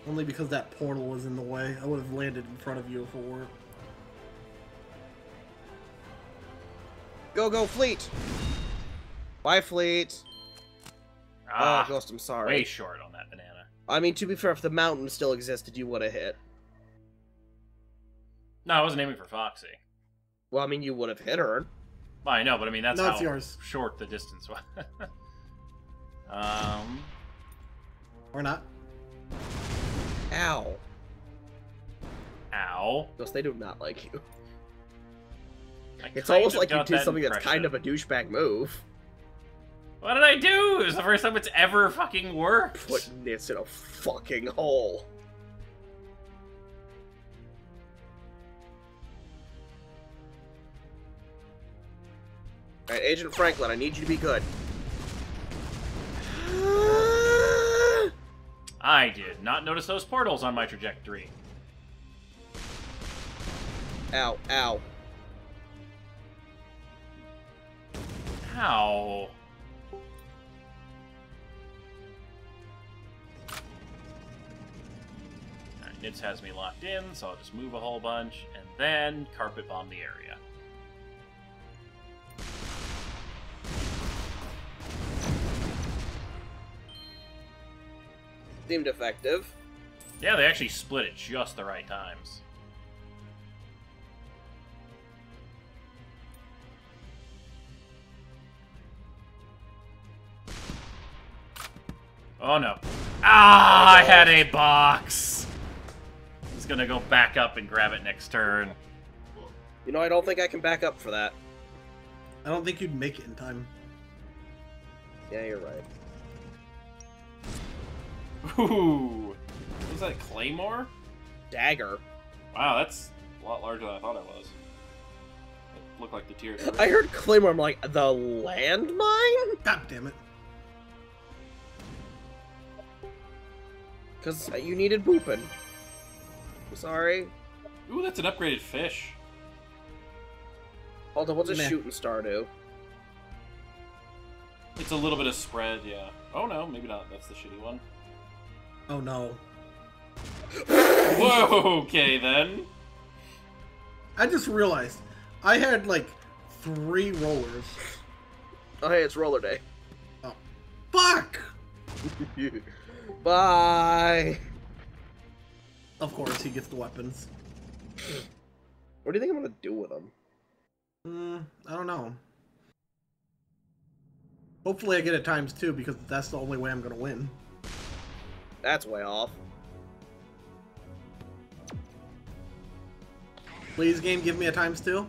[SPEAKER 3] Only because that portal was in the way. I would have landed in front of you if it weren't.
[SPEAKER 1] Go, go, Fleet. Bye, Fleet.
[SPEAKER 2] Ah,
[SPEAKER 1] oh, Ghost, I'm sorry.
[SPEAKER 2] way short on that banana.
[SPEAKER 1] I mean, to be fair, if the mountain still existed, you would have hit.
[SPEAKER 2] No, I wasn't aiming for Foxy.
[SPEAKER 1] Well, I mean, you would have hit her.
[SPEAKER 2] I know, but I mean that's
[SPEAKER 3] No,
[SPEAKER 2] how
[SPEAKER 3] it's yours.
[SPEAKER 2] short the distance was. [LAUGHS] um,
[SPEAKER 3] Or not.
[SPEAKER 1] Ow.
[SPEAKER 2] ow.
[SPEAKER 1] Ghost, they do not like you.
[SPEAKER 2] I
[SPEAKER 1] It's almost like you
[SPEAKER 2] got
[SPEAKER 1] did
[SPEAKER 2] that
[SPEAKER 1] something that's kind of a douchebag move.
[SPEAKER 2] What did I do? It was the first time it's ever fucking worked.
[SPEAKER 1] Put Nitz in a fucking hole. Alright, Agent Franklin, I need you to be good. [GASPS]
[SPEAKER 2] I did not notice those portals on my trajectory.
[SPEAKER 1] Ow, ow.
[SPEAKER 2] Ow. Nitz has me locked in, so I'll just move a whole bunch, and then carpet bomb the area.
[SPEAKER 1] Seemed effective.
[SPEAKER 2] Yeah, they actually split at just the right times. Oh no. Ah, I had a box! He's gonna go back up and grab it next turn.
[SPEAKER 1] You know, I don't think I can back up for that.
[SPEAKER 3] I don't think you'd make it in time.
[SPEAKER 1] Yeah, you're right.
[SPEAKER 2] Ooh. Was that Claymore?
[SPEAKER 1] Dagger.
[SPEAKER 2] Wow, that's a lot larger than I thought it was. It looked like the tier three.
[SPEAKER 1] I heard Claymore, I'm like, the landmine?
[SPEAKER 3] God damn it.
[SPEAKER 1] Because you needed booping. I'm sorry.
[SPEAKER 2] Ooh, that's an upgraded fish.
[SPEAKER 1] Hold on, what's a
[SPEAKER 3] Meh.
[SPEAKER 1] shooting star do?
[SPEAKER 2] It's a little bit of spread, yeah. Oh no, maybe not. That's the shitty one.
[SPEAKER 3] Oh no.
[SPEAKER 2] Whoa, okay then.
[SPEAKER 3] I just realized I had like three rollers.
[SPEAKER 1] Oh, hey, it's roller day. Oh.
[SPEAKER 3] Fuck! [LAUGHS]
[SPEAKER 1] Bye.
[SPEAKER 3] Of course, he gets the weapons.
[SPEAKER 1] What do you think I'm gonna do with them?
[SPEAKER 3] Mm, I don't know. Hopefully, I get it times two because that's the only way I'm gonna win.
[SPEAKER 1] That's way off.
[SPEAKER 3] Please, game, give me a times two.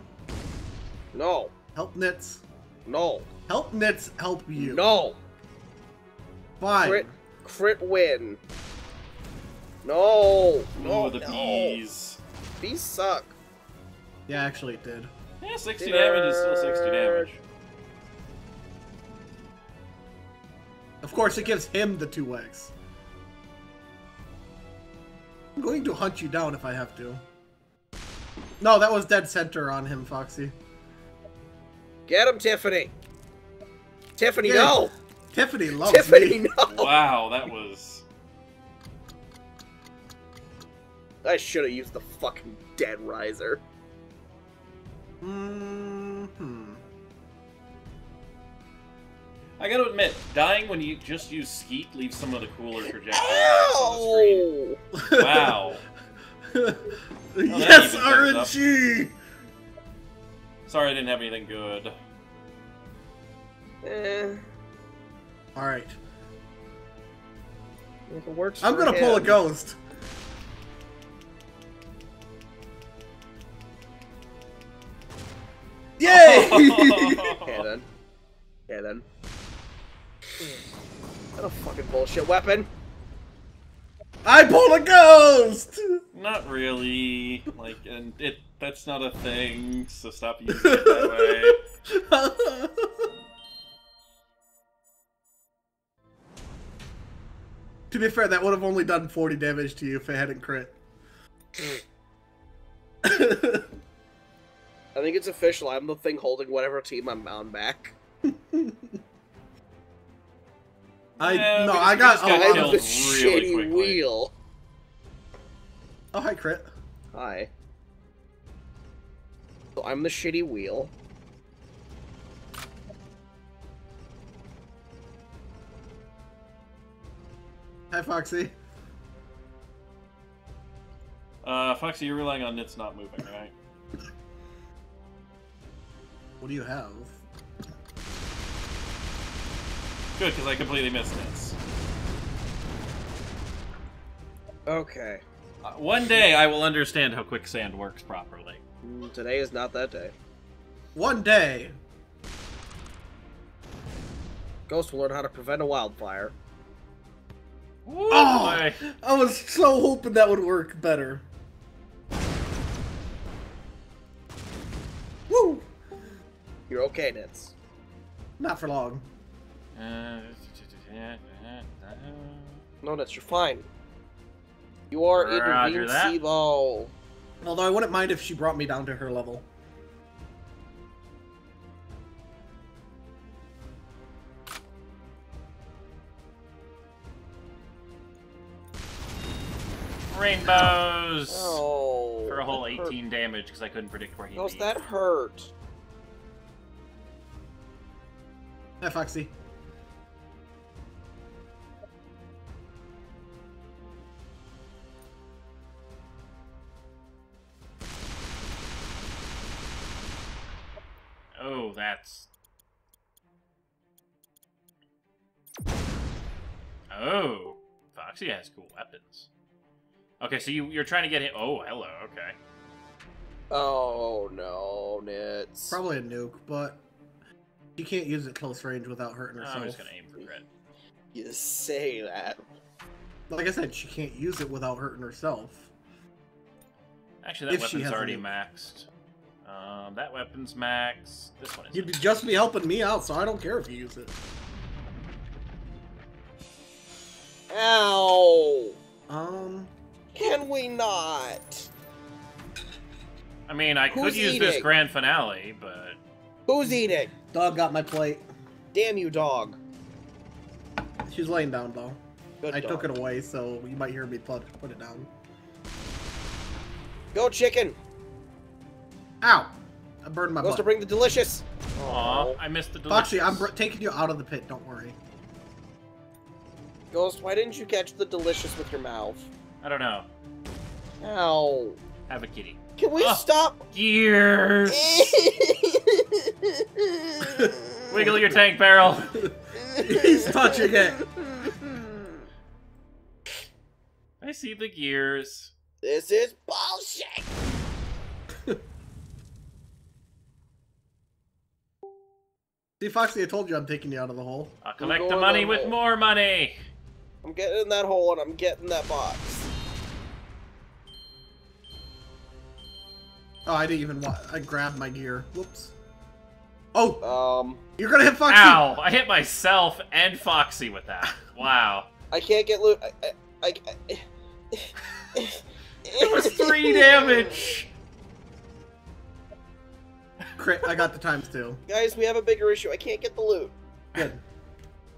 [SPEAKER 1] No.
[SPEAKER 3] Help Nitz.
[SPEAKER 1] No.
[SPEAKER 3] Help Nitz help you.
[SPEAKER 1] No.
[SPEAKER 3] Fine.
[SPEAKER 1] Crit, crit win. No. No.
[SPEAKER 2] Ooh, the
[SPEAKER 1] no.
[SPEAKER 2] bees.
[SPEAKER 1] Bees suck.
[SPEAKER 3] Yeah, actually, it did.
[SPEAKER 2] Yeah, 60
[SPEAKER 1] Dinner.
[SPEAKER 2] damage is still 60 damage.
[SPEAKER 3] Of course, it gives him the two legs. I'm going to hunt you down if I have to. No, that was dead center on him, Foxy.
[SPEAKER 1] Get him, Tiffany. Tiffany,
[SPEAKER 3] Yeah.
[SPEAKER 1] no.
[SPEAKER 3] Tiffany loves
[SPEAKER 1] Tiffany,
[SPEAKER 3] me.
[SPEAKER 1] no. [LAUGHS]
[SPEAKER 2] Wow, that was.
[SPEAKER 1] I should have used the fucking dead riser.
[SPEAKER 3] hmm
[SPEAKER 2] I gotta admit, dying when you just use Skeet leaves some of the cooler trajectories on the screen.
[SPEAKER 1] Ow!
[SPEAKER 2] Wow. [LAUGHS]
[SPEAKER 3] yes,
[SPEAKER 2] even brings up.
[SPEAKER 3] RNG!
[SPEAKER 2] Sorry I didn't have anything good.
[SPEAKER 1] Eh,
[SPEAKER 3] Alright.
[SPEAKER 1] if it works
[SPEAKER 3] I'm gonna pull a ghost. Yay! [LAUGHS]
[SPEAKER 1] Okay then. [LAUGHS] Okay then. What a fucking bullshit weapon.
[SPEAKER 3] I pulled a ghost!
[SPEAKER 2] Not really. Like, and it that's not a thing, so stop using it that [LAUGHS] way.
[SPEAKER 3] to be fair, that would have only done 40 damage to you if it hadn't crit.
[SPEAKER 1] I think it's official. I'm the thing holding whatever team I'm bound back. [LAUGHS]
[SPEAKER 3] I
[SPEAKER 2] Yeah,
[SPEAKER 3] no, I
[SPEAKER 2] we
[SPEAKER 3] got
[SPEAKER 2] just
[SPEAKER 3] a
[SPEAKER 2] got
[SPEAKER 3] lot
[SPEAKER 1] I'm
[SPEAKER 2] killed
[SPEAKER 1] the
[SPEAKER 3] of.
[SPEAKER 2] really
[SPEAKER 1] shitty
[SPEAKER 2] quickly.
[SPEAKER 1] wheel.
[SPEAKER 3] Oh, hi, crit.
[SPEAKER 1] Hi. So I'm the shitty wheel.
[SPEAKER 3] Hi, Foxy.
[SPEAKER 2] Uh, Foxy, you're relying on Nitz not moving, right?
[SPEAKER 3] What do you have?
[SPEAKER 2] Good, because I completely missed this.
[SPEAKER 1] Okay.
[SPEAKER 2] Uh, one day I will understand how quicksand works properly.
[SPEAKER 1] Mm, Today is not that day.
[SPEAKER 3] One day.
[SPEAKER 1] Ghost will learn how to prevent a wildfire.
[SPEAKER 2] Woo,
[SPEAKER 3] Oh!
[SPEAKER 2] boy.
[SPEAKER 3] I was so hoping that would work better. Woo!
[SPEAKER 1] You're okay, Nitz.
[SPEAKER 3] Not for long.
[SPEAKER 2] Uh,
[SPEAKER 1] No, that's you're fine. You are
[SPEAKER 2] Roger that.
[SPEAKER 1] invincible.
[SPEAKER 3] Although I wouldn't mind if she brought me down to her level.
[SPEAKER 2] Rainbows!
[SPEAKER 1] Oh.
[SPEAKER 2] For a whole
[SPEAKER 1] that hurt.
[SPEAKER 2] 18 damage because I couldn't predict where he'd
[SPEAKER 1] Ghost,
[SPEAKER 2] be.
[SPEAKER 1] that hurt.
[SPEAKER 3] Hi, Foxy.
[SPEAKER 2] That's. Oh, Foxy has cool weapons. Okay, so you, you're trying to get him. Oh, hello. Okay.
[SPEAKER 1] Oh no, Nitz.
[SPEAKER 3] Probably a nuke, but you can't use it close range without hurting
[SPEAKER 2] No,
[SPEAKER 3] herself.
[SPEAKER 2] I'm just gonna aim for crit.
[SPEAKER 1] You say that.
[SPEAKER 3] Like I said, she can't use it without hurting herself.
[SPEAKER 2] Actually, that
[SPEAKER 3] If
[SPEAKER 2] weapon's
[SPEAKER 3] has
[SPEAKER 2] already maxed. Um, that weapon's max. This one is.
[SPEAKER 3] You'd be- just be helping me out, so I don't care if you use it.
[SPEAKER 1] Ow!
[SPEAKER 3] Um,
[SPEAKER 1] Can we not?
[SPEAKER 2] I mean, I could
[SPEAKER 1] Who's
[SPEAKER 2] use this grand finale, but
[SPEAKER 1] Who's eating?
[SPEAKER 3] dog got my plate.
[SPEAKER 1] Damn you, dog.
[SPEAKER 3] She's laying down though.
[SPEAKER 1] Good
[SPEAKER 3] I
[SPEAKER 1] dog.
[SPEAKER 3] took it away, so you might hear me put put it down.
[SPEAKER 1] Go, chicken.
[SPEAKER 3] Ow! I burned my
[SPEAKER 1] Goes
[SPEAKER 3] butt.
[SPEAKER 1] to bring the delicious.
[SPEAKER 2] aw, I missed the delicious.
[SPEAKER 3] Foxy, I'm br- taking you out of the pit. Don't worry.
[SPEAKER 1] Ghost, why didn't you catch the delicious with your mouth?
[SPEAKER 2] I don't know.
[SPEAKER 1] Ow.
[SPEAKER 2] Have a kitty.
[SPEAKER 1] Can we
[SPEAKER 2] Ah.
[SPEAKER 1] stop?
[SPEAKER 2] Gears. [LAUGHS] Wiggle your tank barrel. [LAUGHS]
[SPEAKER 3] He's touching it.
[SPEAKER 2] I see the gears.
[SPEAKER 1] This is bullshit.
[SPEAKER 3] See, Foxy, I told you I'm taking you out of the hole.
[SPEAKER 2] I'll collect the money with
[SPEAKER 1] hold.
[SPEAKER 2] more money.
[SPEAKER 1] I'm getting in that hole and I'm getting that box.
[SPEAKER 3] Oh, I didn't even. want. I grabbed my gear. Whoops. Oh,
[SPEAKER 1] Um,
[SPEAKER 3] you're gonna hit Foxy.
[SPEAKER 2] Ow! I hit myself and Foxy with that. Wow.
[SPEAKER 1] I can't get loot. I, I, I,
[SPEAKER 2] It was three damage. [LAUGHS]
[SPEAKER 3] Crit. I got the times two.
[SPEAKER 1] Guys, we have a bigger issue. I can't get the loot.
[SPEAKER 3] Good.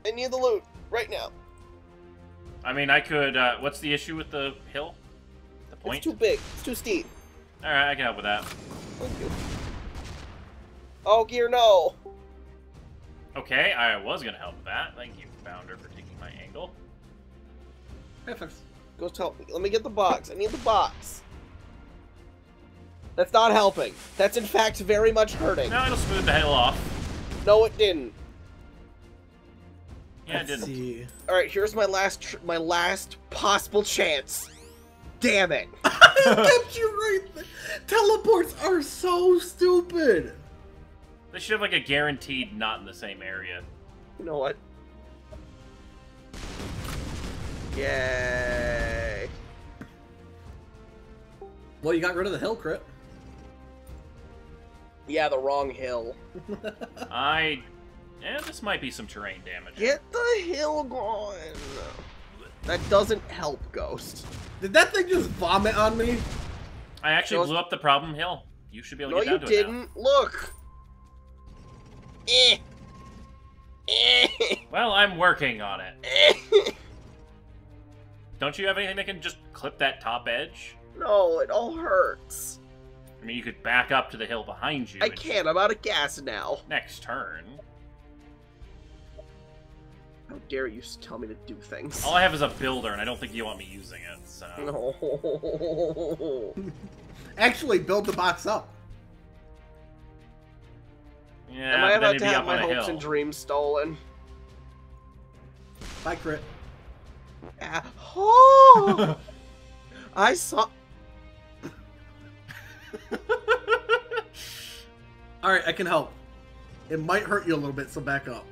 [SPEAKER 1] I need the loot right now.
[SPEAKER 2] I mean, I could. Uh, what's the issue with the hill? The point.
[SPEAKER 1] It's too big. It's too steep.
[SPEAKER 2] All right, I can help with that.
[SPEAKER 1] Thank you. Oh, gear, no.
[SPEAKER 2] Okay, I was gonna help with that. Thank you, Founder, for taking my angle.
[SPEAKER 3] Hey, Fox.
[SPEAKER 1] Go help me. Let me get the box. I need the box. That's not helping. That's in fact very much hurting.
[SPEAKER 2] No, it'll smooth the hill off.
[SPEAKER 1] No, it didn't.
[SPEAKER 2] Yeah, it
[SPEAKER 3] Let's
[SPEAKER 2] didn't.
[SPEAKER 3] see.
[SPEAKER 1] All right, here's my last tr- my last possible chance. Damn it. [LAUGHS]
[SPEAKER 3] I kept you right there. Teleports are so stupid.
[SPEAKER 2] They should have like a guaranteed not in the same area.
[SPEAKER 1] You know what? Yay.
[SPEAKER 3] Well, you got rid of the hill crit.
[SPEAKER 1] Yeah, the wrong hill.
[SPEAKER 2] I. Yeah, this might be some terrain damage.
[SPEAKER 1] Get the hill gone. That doesn't help, Ghost.
[SPEAKER 3] Did that thing just vomit on me?
[SPEAKER 2] I actually
[SPEAKER 1] Those-
[SPEAKER 2] blew up the problem hill. You should be able
[SPEAKER 1] No,
[SPEAKER 2] to get down to it now.
[SPEAKER 1] didn't. Look. Eh. Eh.
[SPEAKER 2] Well, I'm working on it.
[SPEAKER 1] Eh.
[SPEAKER 2] Don't you have anything that can just clip that top edge?
[SPEAKER 1] no, it all hurts.
[SPEAKER 2] I mean, you could back up to the hill behind you.
[SPEAKER 1] I can't. I'm out of gas now.
[SPEAKER 2] Next turn.
[SPEAKER 1] How dare you s- tell me to do things?
[SPEAKER 2] All I have is a builder, and I don't think you want me using it, so. [LAUGHS]
[SPEAKER 1] No.
[SPEAKER 3] Actually, build the box up.
[SPEAKER 2] Yeah,
[SPEAKER 1] Am I about to have my hopes
[SPEAKER 2] hill.
[SPEAKER 1] and dreams stolen?
[SPEAKER 3] Bye, crit.
[SPEAKER 1] Ah. Oh! [LAUGHS] I saw. [LAUGHS]
[SPEAKER 3] All right, I can help. It might hurt you a little bit, so back up.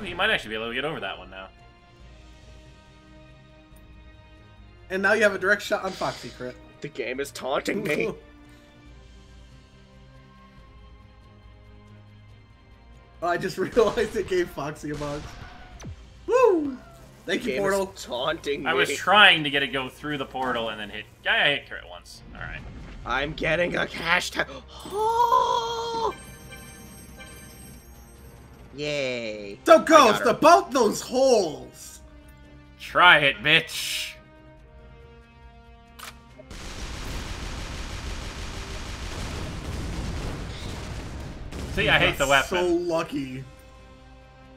[SPEAKER 2] Ooh, you might actually be able to get over that one now.
[SPEAKER 3] And now you have a direct shot on Foxy crit.
[SPEAKER 1] The game is taunting me. [LAUGHS]
[SPEAKER 3] Oh, I just [LAUGHS] realized it gave Foxy a bug. Woo! Thank you, Portal.
[SPEAKER 1] taunting me.
[SPEAKER 2] I was trying to get it go through the portal and then hit. Yeah, I hit crit once. All right.
[SPEAKER 1] I'm getting a hashtag. [GASPS] Oh! Yay.
[SPEAKER 3] So,
[SPEAKER 1] I got
[SPEAKER 3] Ghost,
[SPEAKER 1] her.
[SPEAKER 3] about those holes.
[SPEAKER 2] Try it, bitch. See, I hate the
[SPEAKER 3] That's
[SPEAKER 2] weapon.
[SPEAKER 3] So lucky.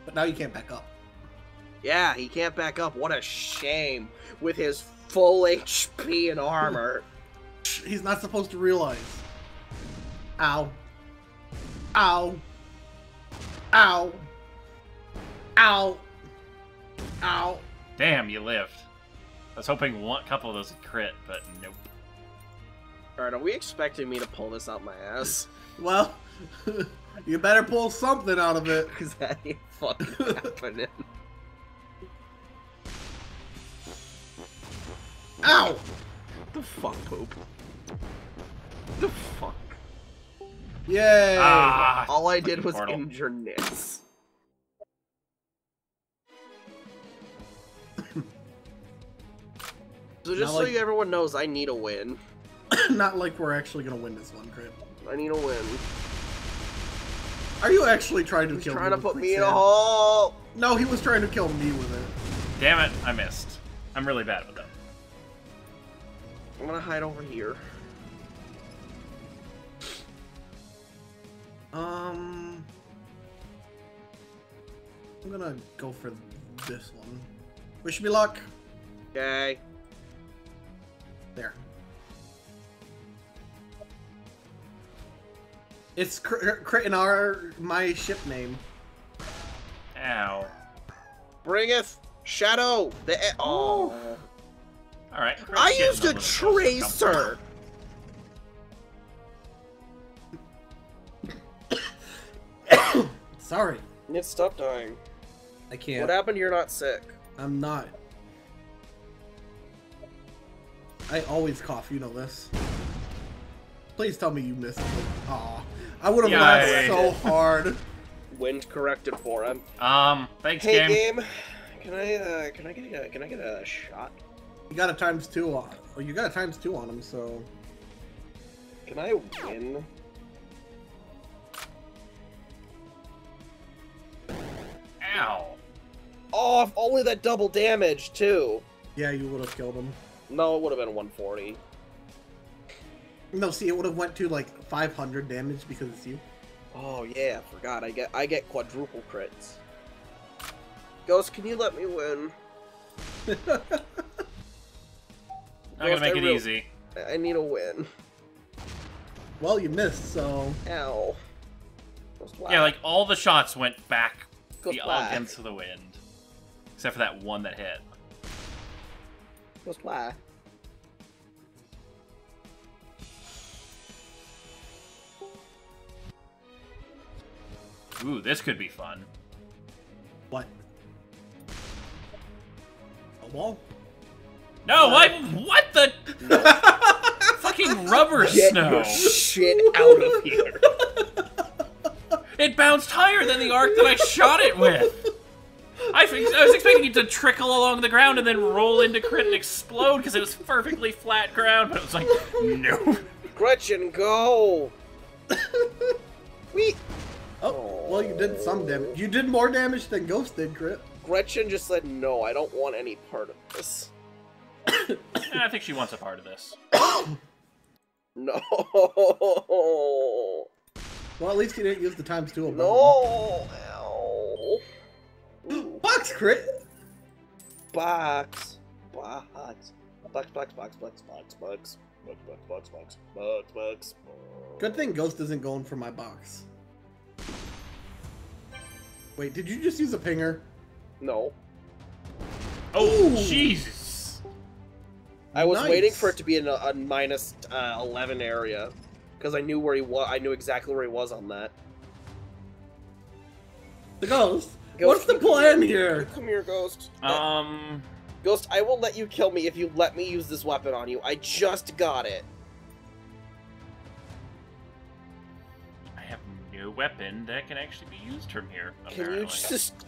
[SPEAKER 3] But now you can't back up.
[SPEAKER 1] Yeah, he can't back up. What a shame. With his full HP and armor. [LAUGHS]
[SPEAKER 3] He's not supposed to realize. Ow. Ow. Ow. Ow. Ow.
[SPEAKER 2] Damn, you lived. I was hoping one couple of those would crit, but nope.
[SPEAKER 1] Alright, are we expecting me to pull this out my ass? [LAUGHS]
[SPEAKER 3] Well, [LAUGHS] you better pull something out of it. [LAUGHS]
[SPEAKER 1] Because that ain't fucking [LAUGHS] happening.
[SPEAKER 3] Ow!
[SPEAKER 1] the fuck, poop? The fuck?
[SPEAKER 3] Yay!
[SPEAKER 2] Ah,
[SPEAKER 1] All I did was
[SPEAKER 2] portal.
[SPEAKER 1] injure Nix. [LAUGHS] so just
[SPEAKER 3] Not
[SPEAKER 1] so
[SPEAKER 3] like-
[SPEAKER 1] everyone knows, I need a win. [COUGHS]
[SPEAKER 3] Not like we're actually gonna win this one, Crit.
[SPEAKER 1] I need a win.
[SPEAKER 3] Are you actually trying to
[SPEAKER 1] He's
[SPEAKER 3] kill
[SPEAKER 1] trying
[SPEAKER 3] me?
[SPEAKER 1] Trying
[SPEAKER 3] to
[SPEAKER 1] put me in a hole.
[SPEAKER 3] No, he was trying to kill me with it.
[SPEAKER 2] damn it, I missed. I'm really bad with them.
[SPEAKER 1] I'm gonna hide over here.
[SPEAKER 3] Um, I'm gonna go for this one. Wish me luck.
[SPEAKER 1] Okay.
[SPEAKER 3] It's cr- cr- in our my ship name.
[SPEAKER 2] Ow.
[SPEAKER 1] Bringeth Shadow. The e- oh.
[SPEAKER 2] Alright.
[SPEAKER 1] I used a tracer. [COUGHS]
[SPEAKER 3] Sorry,
[SPEAKER 1] Nix, stop dying.
[SPEAKER 3] I can't.
[SPEAKER 1] What happened? You're not sick.
[SPEAKER 3] I'm not. I always cough. You know this. Please tell me you missed it. Aw, I would have
[SPEAKER 2] Yeah,
[SPEAKER 3] laughed
[SPEAKER 2] I-
[SPEAKER 3] so hard.
[SPEAKER 1] Wind corrected for him.
[SPEAKER 2] Um, thanks,
[SPEAKER 1] Hey
[SPEAKER 2] game.
[SPEAKER 1] game, can I uh, can I get a can I get a shot?
[SPEAKER 3] You got a times two on. Oh, you got a times two on him, so
[SPEAKER 1] Can I win?
[SPEAKER 2] Ow.
[SPEAKER 1] Oh, if only that double damage too.
[SPEAKER 3] yeah, you would have killed him.
[SPEAKER 1] No, it would have been 140.
[SPEAKER 3] No, see, it would have went to like 500 damage because it's you.
[SPEAKER 1] Oh yeah, I forgot. I get I get quadruple crits. Ghost, can you let me win? [LAUGHS]
[SPEAKER 2] I'm
[SPEAKER 1] Ghost,
[SPEAKER 2] gonna make
[SPEAKER 1] I
[SPEAKER 2] it
[SPEAKER 1] real-
[SPEAKER 2] easy.
[SPEAKER 1] I- I need a win.
[SPEAKER 3] well, you missed, so
[SPEAKER 1] Ow.
[SPEAKER 2] Yeah, like all the shots went back
[SPEAKER 1] Ghost,
[SPEAKER 2] the
[SPEAKER 1] whack.
[SPEAKER 2] against the wind. Except for that one that hit.
[SPEAKER 1] Ghost, whack.
[SPEAKER 2] Ooh, this could be fun.
[SPEAKER 3] what? A wall?
[SPEAKER 2] No, what? What the? [LAUGHS] Fucking rubber
[SPEAKER 1] Get
[SPEAKER 2] snow.
[SPEAKER 1] your shit out of here.
[SPEAKER 2] It bounced higher than the arc that I shot it with. I, I was expecting it to trickle along the ground and then roll into crit and explode because it was perfectly flat ground, but it was like, no.
[SPEAKER 1] Gretchen, go. [LAUGHS] we.
[SPEAKER 3] Oh, well, you did some damage. You did more damage than Ghost did, Crit.
[SPEAKER 1] Gretchen just said no. I don't want any part of this. [COUGHS]
[SPEAKER 2] I think she wants a part of this. [COUGHS]
[SPEAKER 1] No. [COUGHS]
[SPEAKER 3] Well, at least you didn't use the times two of.
[SPEAKER 1] No. Ow. Ooh. [GASPS]
[SPEAKER 3] Box Crit!
[SPEAKER 1] Box. Box. Box, box, box, box, box, box. Box, box, box, box, box, box.
[SPEAKER 3] Good thing Ghost isn't going for my box. Wait, did you just use a pinger?
[SPEAKER 1] No.
[SPEAKER 2] Oh,
[SPEAKER 3] Ooh.
[SPEAKER 2] Jesus.
[SPEAKER 1] I was
[SPEAKER 3] Nice.
[SPEAKER 1] waiting for it to be in a, a minus uh, 11 area. Because I knew where he was. I knew exactly where he was on that.
[SPEAKER 3] The Ghost?
[SPEAKER 1] Ghost,
[SPEAKER 3] What's the
[SPEAKER 1] come here.
[SPEAKER 3] plan here?
[SPEAKER 1] Come here, Ghost.
[SPEAKER 2] Um,
[SPEAKER 1] Ghost, I will let you kill me if you let me use this weapon on you. I just got it.
[SPEAKER 2] Have weapon that can actually be used from here,
[SPEAKER 1] Can you just... [LAUGHS]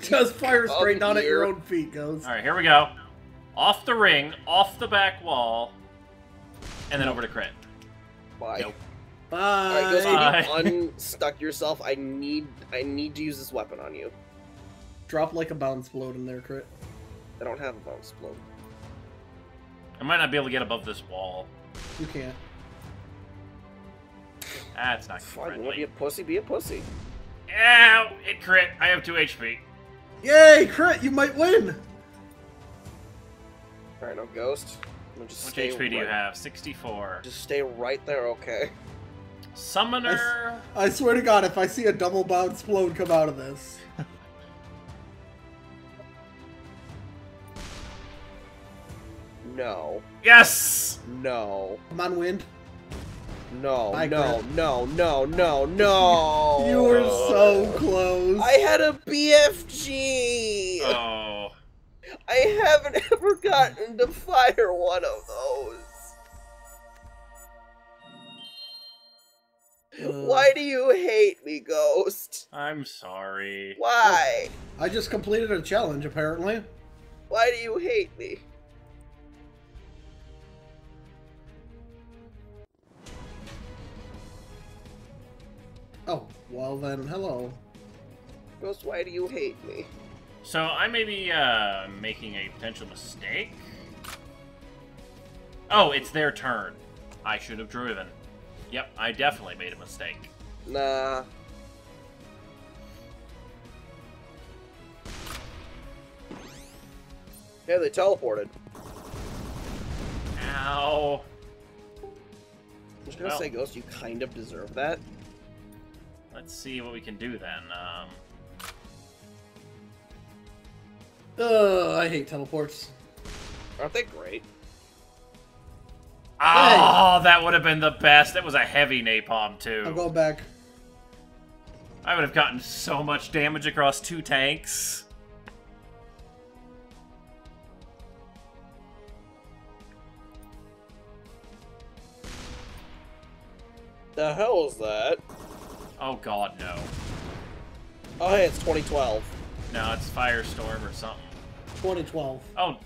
[SPEAKER 3] Just fire straight
[SPEAKER 1] Come
[SPEAKER 3] down at your own feet, Ghost.
[SPEAKER 2] Alright, here we go. Off the ring, off the back wall, and then over to crit.
[SPEAKER 1] Bye.
[SPEAKER 2] Nope.
[SPEAKER 3] Bye.
[SPEAKER 1] Alright, Ghost,
[SPEAKER 2] Bye.
[SPEAKER 1] can [LAUGHS] you unstuck yourself? I need I need to use this weapon on you.
[SPEAKER 3] Drop like a bounce float in there, Crit.
[SPEAKER 1] I don't have a bounce blow.
[SPEAKER 2] I might not be able to get above this wall.
[SPEAKER 3] You can't.
[SPEAKER 2] Ah, That's not
[SPEAKER 1] Fine, you want to be a pussy? Be a pussy.
[SPEAKER 2] Ow! It crit. I have 2 HP.
[SPEAKER 3] Yay, crit! You might win.
[SPEAKER 1] Alright, no ghost. I'm gonna just
[SPEAKER 2] Which
[SPEAKER 1] stay
[SPEAKER 2] HP do you have? 64.
[SPEAKER 1] Just stay right there, okay?
[SPEAKER 2] Summoner.
[SPEAKER 3] I swear to God, if I see a double bounce explode come out of this, [LAUGHS]
[SPEAKER 1] No.
[SPEAKER 2] Yes!
[SPEAKER 1] No.
[SPEAKER 3] come on, wind.
[SPEAKER 1] No.
[SPEAKER 3] Bye,
[SPEAKER 1] no.
[SPEAKER 3] Chris.
[SPEAKER 1] No. No. No. No. [LAUGHS]
[SPEAKER 3] You were so close.
[SPEAKER 1] I had a BFG.
[SPEAKER 2] Oh.
[SPEAKER 1] I haven't [LAUGHS] ever gotten to fire one of those.
[SPEAKER 3] Uh,
[SPEAKER 1] Why do you hate me, Ghost?
[SPEAKER 2] I'm sorry.
[SPEAKER 1] Why?
[SPEAKER 3] I just completed a challenge, apparently.
[SPEAKER 1] Why do you hate me?
[SPEAKER 3] Oh, well then, hello.
[SPEAKER 1] Ghost, why do you hate me?
[SPEAKER 2] So I may be uh, making a potential mistake. Oh, it's their turn. I should have driven. Yep, I definitely made a mistake.
[SPEAKER 1] Nah. Yeah, they teleported.
[SPEAKER 2] Ow.
[SPEAKER 1] I'm just gonna
[SPEAKER 2] Well.
[SPEAKER 1] say, Ghost, you kind of deserve that.
[SPEAKER 2] Let's see what we can do then. Um,
[SPEAKER 3] Ugh, I hate teleports.
[SPEAKER 1] Aren't they great?
[SPEAKER 2] oh, that would have been the best. That was a heavy napalm too.
[SPEAKER 3] I'll go back.
[SPEAKER 2] I would have gotten so much damage across two tanks.
[SPEAKER 1] The hell is that?
[SPEAKER 2] Oh god, no.
[SPEAKER 1] Oh, hey, it's 2012.
[SPEAKER 2] No, it's Firestorm or something.
[SPEAKER 3] 2012.
[SPEAKER 2] Oh,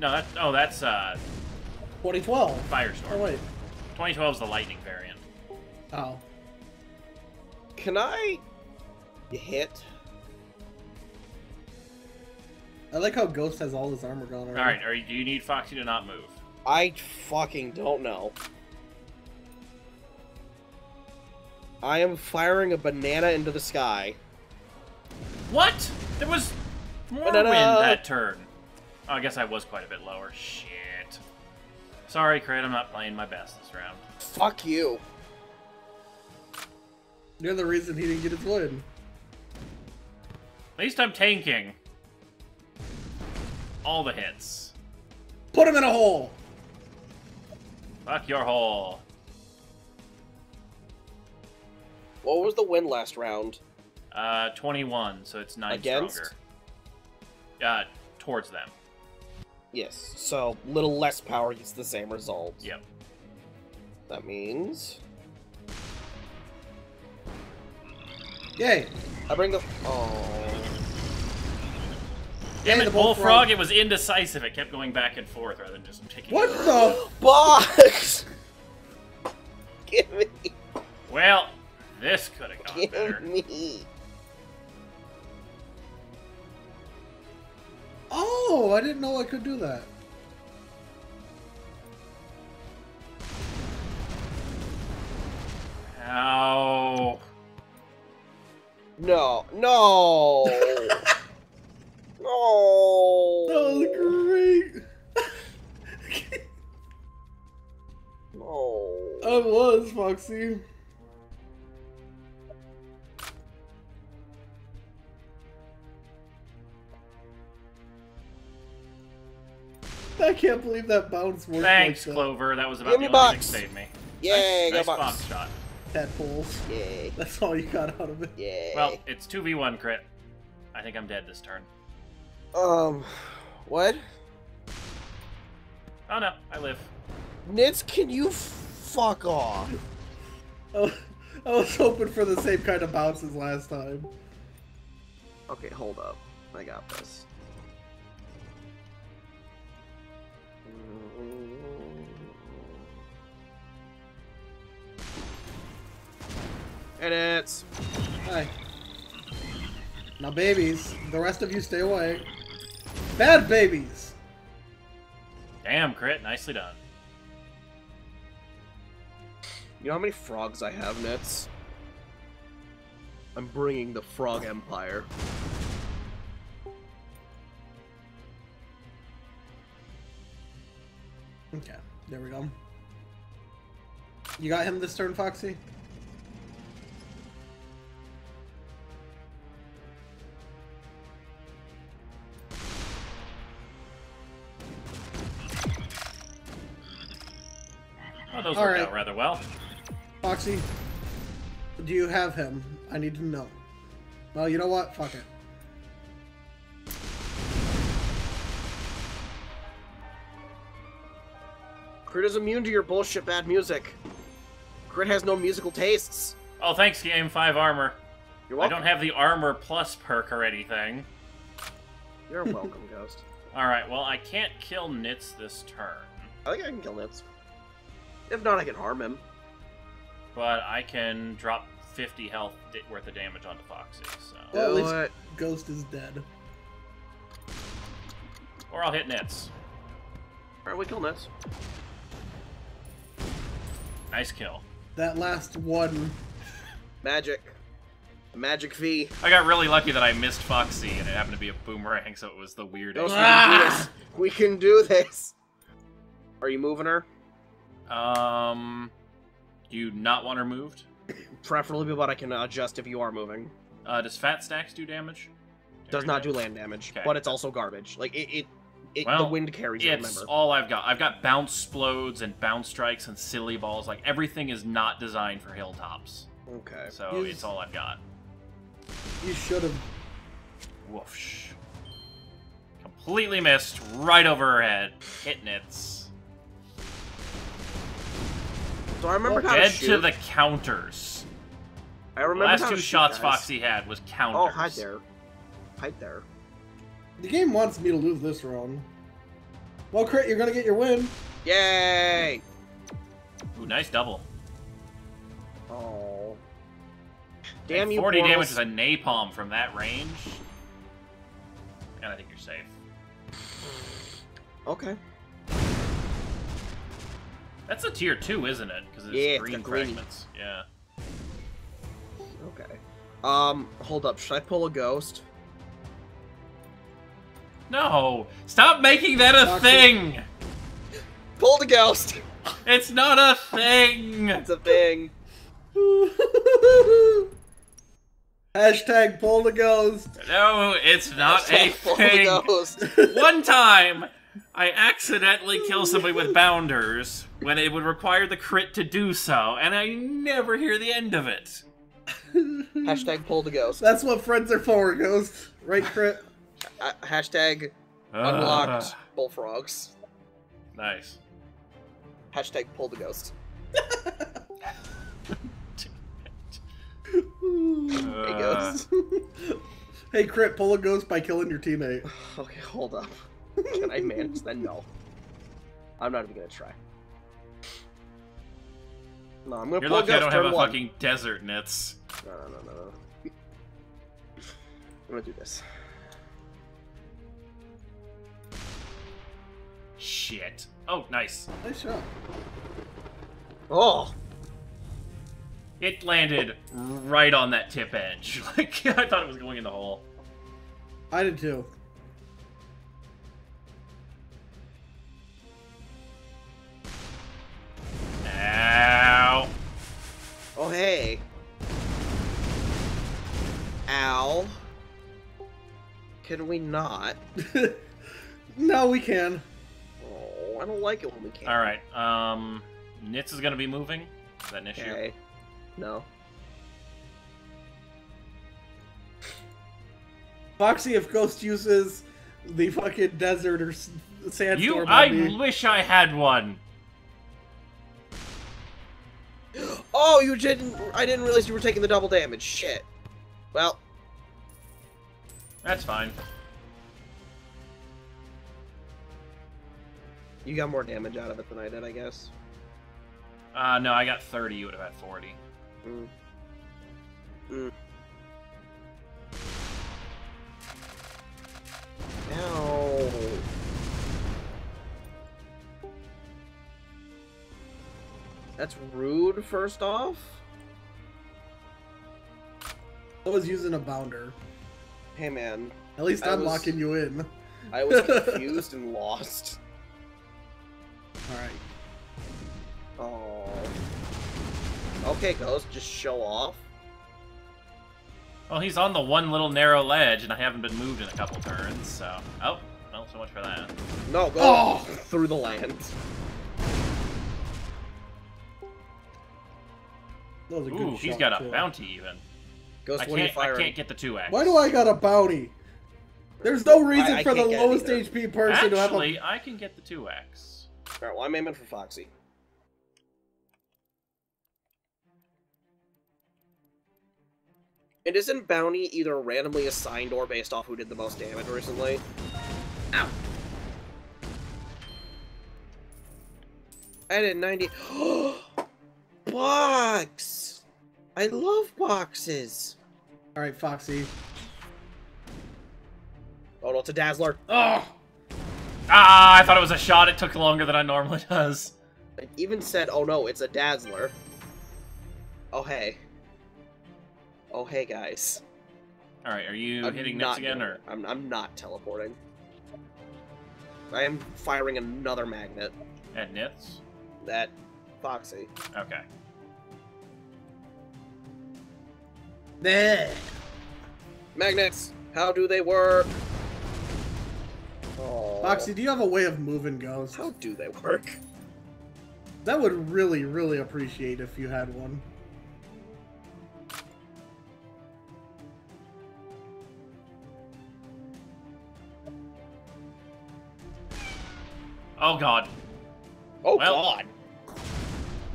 [SPEAKER 2] no, that, oh, that's uh,
[SPEAKER 3] 2012.
[SPEAKER 2] Firestorm.
[SPEAKER 3] Oh, wait.
[SPEAKER 2] 2012 is the lightning variant.
[SPEAKER 3] Oh.
[SPEAKER 1] Can I hit?
[SPEAKER 3] I like how Ghost has all his armor gone already.
[SPEAKER 2] Alright, are you, do you need Foxy to not move?
[SPEAKER 1] I fucking don't know. I am firing a banana into the sky.
[SPEAKER 2] What? There was more
[SPEAKER 1] Banana!
[SPEAKER 2] wind that turn. Oh, I guess I was quite a bit lower. Shit. Sorry, Crit, I'm not playing my best this round.
[SPEAKER 1] Fuck you.
[SPEAKER 3] You're the reason he didn't get his win.
[SPEAKER 2] At least I'm tanking. All the hits.
[SPEAKER 3] Put him in a hole!
[SPEAKER 2] Fuck your hole.
[SPEAKER 1] What was the win last round?
[SPEAKER 2] Uh, 21, so it's 9
[SPEAKER 1] Against?
[SPEAKER 2] stronger. Uh, towards them.
[SPEAKER 1] Yes, so little less power gets the same result.
[SPEAKER 2] Yep.
[SPEAKER 1] That means
[SPEAKER 3] Yay!
[SPEAKER 1] I bring the oh
[SPEAKER 2] Damn
[SPEAKER 3] Hey,
[SPEAKER 2] it,
[SPEAKER 3] the
[SPEAKER 2] Bullfrog,
[SPEAKER 3] Bullfrog.
[SPEAKER 2] it was indecisive. It kept going back and forth rather than just taking
[SPEAKER 3] What the? [GASPS]
[SPEAKER 1] box. [LAUGHS] Give me,
[SPEAKER 2] Well, this could have gone better.
[SPEAKER 1] me.
[SPEAKER 3] Oh, I didn't know I could do that.
[SPEAKER 2] Ow.
[SPEAKER 1] No, no, [LAUGHS] no.
[SPEAKER 3] That was great! [LAUGHS]
[SPEAKER 1] No.
[SPEAKER 3] I was, Foxy. I can't believe that bounce worked
[SPEAKER 2] Thanks,
[SPEAKER 3] like
[SPEAKER 2] Clover. That was about
[SPEAKER 1] Give
[SPEAKER 2] the
[SPEAKER 1] me
[SPEAKER 2] only thing
[SPEAKER 1] box.
[SPEAKER 2] that saved me.
[SPEAKER 1] Yay,
[SPEAKER 2] nice,
[SPEAKER 1] got
[SPEAKER 2] nice
[SPEAKER 1] box.
[SPEAKER 2] box shot.
[SPEAKER 3] that. Tadpoles.
[SPEAKER 1] Yay,
[SPEAKER 3] That's all you got out of it.
[SPEAKER 1] yay.
[SPEAKER 2] Well, it's 2v1 crit. I think I'm dead this turn.
[SPEAKER 1] um, what?
[SPEAKER 2] Oh no, I live.
[SPEAKER 1] Nitz, can you fuck off?
[SPEAKER 3] Oh, I was hoping for the same kind of bounce as last time.
[SPEAKER 1] Okay, hold up. I got this. Edits.
[SPEAKER 3] Hi. Now babies, the rest of you stay away. Bad babies!
[SPEAKER 2] Damn, crit. Nicely done.
[SPEAKER 1] You know how many frogs I have, Nitz? I'm bringing the frog empire.
[SPEAKER 3] Okay, there we go. You got him this turn, Foxy?
[SPEAKER 2] Those
[SPEAKER 3] All
[SPEAKER 2] worked
[SPEAKER 3] right.
[SPEAKER 2] out rather well.
[SPEAKER 3] Foxy, do you have him? I need to know. Well, you know what? Fuck it.
[SPEAKER 1] Crit is immune to your bullshit bad music. Crit has no musical tastes.
[SPEAKER 2] Oh, thanks, Game 5 Armor.
[SPEAKER 1] You're welcome.
[SPEAKER 2] I don't have the Armor Plus perk or anything.
[SPEAKER 1] You're welcome, Ghost. [LAUGHS]
[SPEAKER 2] Alright, well, I can't kill Nitz this turn.
[SPEAKER 1] I think I can kill Nitz. If not, I can harm him.
[SPEAKER 2] But I can drop 50 health worth of damage onto Foxy, so...
[SPEAKER 3] Well, at least
[SPEAKER 1] it.
[SPEAKER 3] Ghost is dead.
[SPEAKER 2] Or I'll hit Nitz.
[SPEAKER 1] Alright, we kill Nitz.
[SPEAKER 2] Nice kill.
[SPEAKER 3] That last one.
[SPEAKER 1] Magic. A magic V.
[SPEAKER 2] I got really lucky that I missed Foxy, and it happened to be a boomerang, so it was the weirdest.
[SPEAKER 1] Ghost, we can do this. We can do this. Are you moving her?
[SPEAKER 2] Um... Do you not want her moved?
[SPEAKER 1] Preferably, but I can adjust if you are moving.
[SPEAKER 2] Uh, does Fat Stacks do damage?
[SPEAKER 1] Does not do land damage,
[SPEAKER 2] Okay.
[SPEAKER 1] but it's also garbage. Like it, it, it the wind carries it.
[SPEAKER 2] It's
[SPEAKER 1] Remember.
[SPEAKER 2] all I've got. I've got bounce explodes and bounce strikes and silly balls. Like everything is not designed for hilltops.
[SPEAKER 1] Okay.
[SPEAKER 2] So
[SPEAKER 3] Use-
[SPEAKER 2] it's all I've got.
[SPEAKER 3] You should have.
[SPEAKER 2] Whoosh. Completely missed, right over her head. Hit Nitz.
[SPEAKER 1] So I remember how
[SPEAKER 2] Dead
[SPEAKER 1] to shoot.
[SPEAKER 2] to the counters.
[SPEAKER 1] I
[SPEAKER 2] The
[SPEAKER 1] remember
[SPEAKER 2] last
[SPEAKER 1] how
[SPEAKER 2] two
[SPEAKER 1] to shoot,
[SPEAKER 2] shots
[SPEAKER 1] guys.
[SPEAKER 2] Foxy had was oh, counters.
[SPEAKER 1] Oh, hide there. Hide there.
[SPEAKER 3] The game wants me to lose this round. Well, Crit, you're gonna get your win.
[SPEAKER 1] Yay!
[SPEAKER 2] Ooh, nice double.
[SPEAKER 1] Oh. Damn
[SPEAKER 2] And
[SPEAKER 1] you,
[SPEAKER 2] 40 damage is a napalm from that range. And I think you're safe.
[SPEAKER 1] Okay.
[SPEAKER 2] That's a tier 2, isn't it? Because it's
[SPEAKER 1] Yeah, it's
[SPEAKER 2] green
[SPEAKER 1] got green.
[SPEAKER 2] fragments. Yeah.
[SPEAKER 1] Okay. Um, hold up. Should I pull a ghost?
[SPEAKER 2] No! Stop making that a
[SPEAKER 3] Toxic.
[SPEAKER 2] thing!
[SPEAKER 1] Pull the ghost!
[SPEAKER 2] It's not a thing!
[SPEAKER 1] It's a thing.
[SPEAKER 3] Hashtag pull the ghost.
[SPEAKER 2] No, it's not a
[SPEAKER 1] Pull the
[SPEAKER 2] thing.
[SPEAKER 1] ghost.
[SPEAKER 2] One time, I accidentally kill somebody with bounders when it would require the crit to do so, and I never hear the end of it. [LAUGHS]
[SPEAKER 1] Hashtag pull the ghost.
[SPEAKER 3] That's what friends are for, Ghost. Right, Crit?
[SPEAKER 1] Uh, hashtag unlocked
[SPEAKER 2] Ugh.
[SPEAKER 1] bullfrogs.
[SPEAKER 2] nice.
[SPEAKER 1] Hashtag pull the ghost. [LAUGHS] Hey,
[SPEAKER 2] Uh,
[SPEAKER 1] ghost. [LAUGHS]
[SPEAKER 3] hey, Crit, pull a ghost by killing your teammate. [SIGHS]
[SPEAKER 1] Okay, hold up. [LAUGHS] Can I manage that? No. I'm not even gonna try. No, I'm gonna
[SPEAKER 2] You're
[SPEAKER 1] pull a
[SPEAKER 2] lucky I don't have a
[SPEAKER 1] one.
[SPEAKER 2] fucking desert Nitz.
[SPEAKER 1] No, no, no, no, no. I'm gonna do this.
[SPEAKER 2] Shit. Oh, nice.
[SPEAKER 3] Nice shot.
[SPEAKER 1] Oh!
[SPEAKER 2] It landed right on that tip edge. [LAUGHS] Like, I thought it was going in the hole.
[SPEAKER 3] I did too.
[SPEAKER 2] Ow.
[SPEAKER 1] Oh, hey. Ow. Can we not? [LAUGHS]
[SPEAKER 3] no, we can.
[SPEAKER 1] Oh, I don't like it when we can't.
[SPEAKER 2] Alright, um... Nitz is gonna be moving? Is that an issue?
[SPEAKER 1] Okay. No.
[SPEAKER 3] Foxy, if Ghost uses the fucking desert or s- sandstorm,
[SPEAKER 2] You, I wish I had one.
[SPEAKER 1] Oh, you didn't. I didn't realize you were taking the double damage. Shit. Well,
[SPEAKER 2] That's fine.
[SPEAKER 1] you got more damage out of it than I did, I guess.
[SPEAKER 2] Uh, no, I got 30, you would have had 40.
[SPEAKER 1] Mm. Mm. Ow. That's rude, first off.
[SPEAKER 3] I was using a bounder.
[SPEAKER 1] Hey, man.
[SPEAKER 3] At least
[SPEAKER 1] I
[SPEAKER 3] I'm
[SPEAKER 1] was-
[SPEAKER 3] locking you in.
[SPEAKER 1] I was [LAUGHS] confused and lost.
[SPEAKER 3] All right.
[SPEAKER 1] Oh. Okay, Ghost, just show off.
[SPEAKER 2] Well, he's on the one little narrow ledge, and I haven't been moved in a couple turns, so... Oh, well, so much for that.
[SPEAKER 1] No, go
[SPEAKER 3] Oh!
[SPEAKER 1] through the land.
[SPEAKER 3] That was a good
[SPEAKER 2] Ooh, he's
[SPEAKER 3] shot,
[SPEAKER 2] got a
[SPEAKER 3] too.
[SPEAKER 2] bounty, even.
[SPEAKER 1] Ghost,
[SPEAKER 2] I
[SPEAKER 1] what are you
[SPEAKER 2] can't, I can't get the 2x.
[SPEAKER 3] Why do I got a bounty? There's no reason
[SPEAKER 1] I
[SPEAKER 3] for the
[SPEAKER 1] can't get it
[SPEAKER 3] lowest. HP person to have a.
[SPEAKER 2] Actually, I can get the 2x.
[SPEAKER 1] Alright, well, I'm aiming for Foxy. And isn't bounty either randomly assigned or based off who did the most damage recently? Ow. I did 90. [GASPS] [GASPS] Box! I love boxes.
[SPEAKER 3] All right, Foxy.
[SPEAKER 1] Oh no, it's a Dazzler.
[SPEAKER 3] Oh,
[SPEAKER 2] Ah, I thought it was a shot. It took longer than I normally does.
[SPEAKER 1] It even said, oh no, it's a Dazzler. Oh hey. Oh hey guys.
[SPEAKER 2] All right, are you
[SPEAKER 1] I'm
[SPEAKER 2] hitting
[SPEAKER 1] not
[SPEAKER 2] Nitz again, or
[SPEAKER 1] I'm, I'm not teleporting. I am firing another magnet
[SPEAKER 2] at Nitz?
[SPEAKER 1] at Foxy.
[SPEAKER 2] Okay.
[SPEAKER 3] nah.
[SPEAKER 1] Magnets! How do they work? Oh.
[SPEAKER 3] Foxy, do you have a way of moving Ghost?
[SPEAKER 1] How do they work?
[SPEAKER 3] That would really, really appreciate if you had one.
[SPEAKER 2] Oh god.
[SPEAKER 1] Oh
[SPEAKER 2] Well-
[SPEAKER 1] god!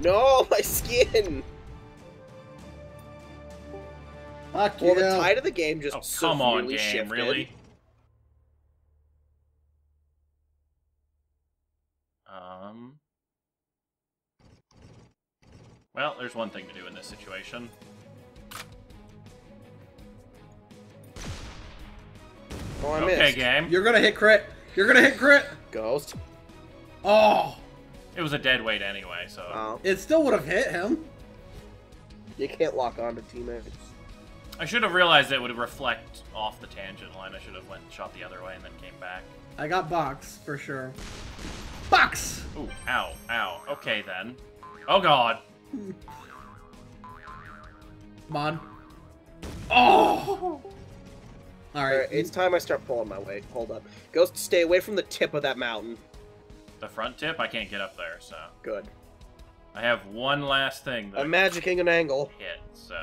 [SPEAKER 1] No, [LAUGHS] my skin!
[SPEAKER 3] Fuck
[SPEAKER 1] Well,
[SPEAKER 3] yeah.
[SPEAKER 1] the tide of the game just
[SPEAKER 2] Oh come on, game,
[SPEAKER 1] shifted.
[SPEAKER 2] really? Um. Well, there's one thing to do in this situation.
[SPEAKER 1] Oh, I missed.
[SPEAKER 2] okay,
[SPEAKER 1] missed.
[SPEAKER 2] game.
[SPEAKER 3] You're gonna hit crit. You're gonna hit crit.
[SPEAKER 1] Ghost.
[SPEAKER 3] Oh,
[SPEAKER 2] It was a dead weight anyway, so.
[SPEAKER 1] Oh,
[SPEAKER 3] it still would have hit him.
[SPEAKER 1] you can't lock on to teammates.
[SPEAKER 2] I should have realized it would reflect off the tangent line. I should have went and shot the other way and then came back.
[SPEAKER 3] I got box for sure. Box.
[SPEAKER 2] Ooh, ow, ow. Okay then. Oh god. [LAUGHS]
[SPEAKER 3] Come on. Oh. All right.
[SPEAKER 1] Alright, it's time I start pulling my weight. Hold up. Ghost, stay away from the tip of that mountain.
[SPEAKER 2] The front tip, I can't get up there, so.
[SPEAKER 1] Good.
[SPEAKER 2] I have one last thing that
[SPEAKER 1] I'm magicking an angle.
[SPEAKER 2] hit, so.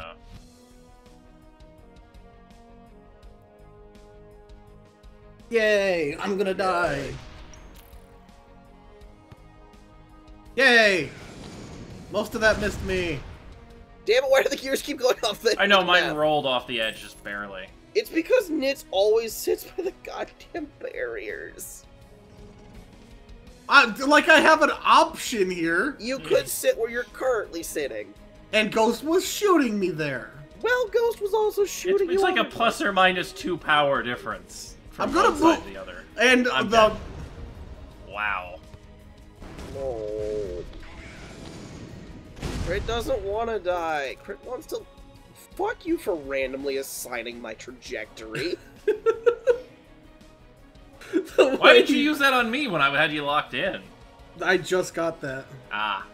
[SPEAKER 3] Yay! I'm gonna die. Yay! Most of that missed me.
[SPEAKER 1] Damn it, why do the gears keep going off the
[SPEAKER 2] I know mine
[SPEAKER 1] map?
[SPEAKER 2] rolled off the edge just barely.
[SPEAKER 1] It's because Nitz always sits by the goddamn barriers.
[SPEAKER 3] I, like I have an option here,
[SPEAKER 1] You could sit where you're currently sitting.
[SPEAKER 3] and Ghost was shooting me there.
[SPEAKER 1] Well, Ghost was also
[SPEAKER 2] It's,
[SPEAKER 1] shooting
[SPEAKER 2] it's
[SPEAKER 1] you
[SPEAKER 2] like a
[SPEAKER 1] on-
[SPEAKER 2] plus or minus two power difference from
[SPEAKER 3] I'm gonna
[SPEAKER 2] one
[SPEAKER 3] move-
[SPEAKER 2] the other.
[SPEAKER 3] And
[SPEAKER 2] I'm
[SPEAKER 3] the
[SPEAKER 2] dead. Wow.
[SPEAKER 1] No. Crit doesn't want to die. Crit wants to. Fuck you for randomly assigning my trajectory. [LAUGHS]
[SPEAKER 3] the [LAUGHS]
[SPEAKER 2] Why did you use that on me when I had you locked in?
[SPEAKER 3] I just got that,
[SPEAKER 2] Ah.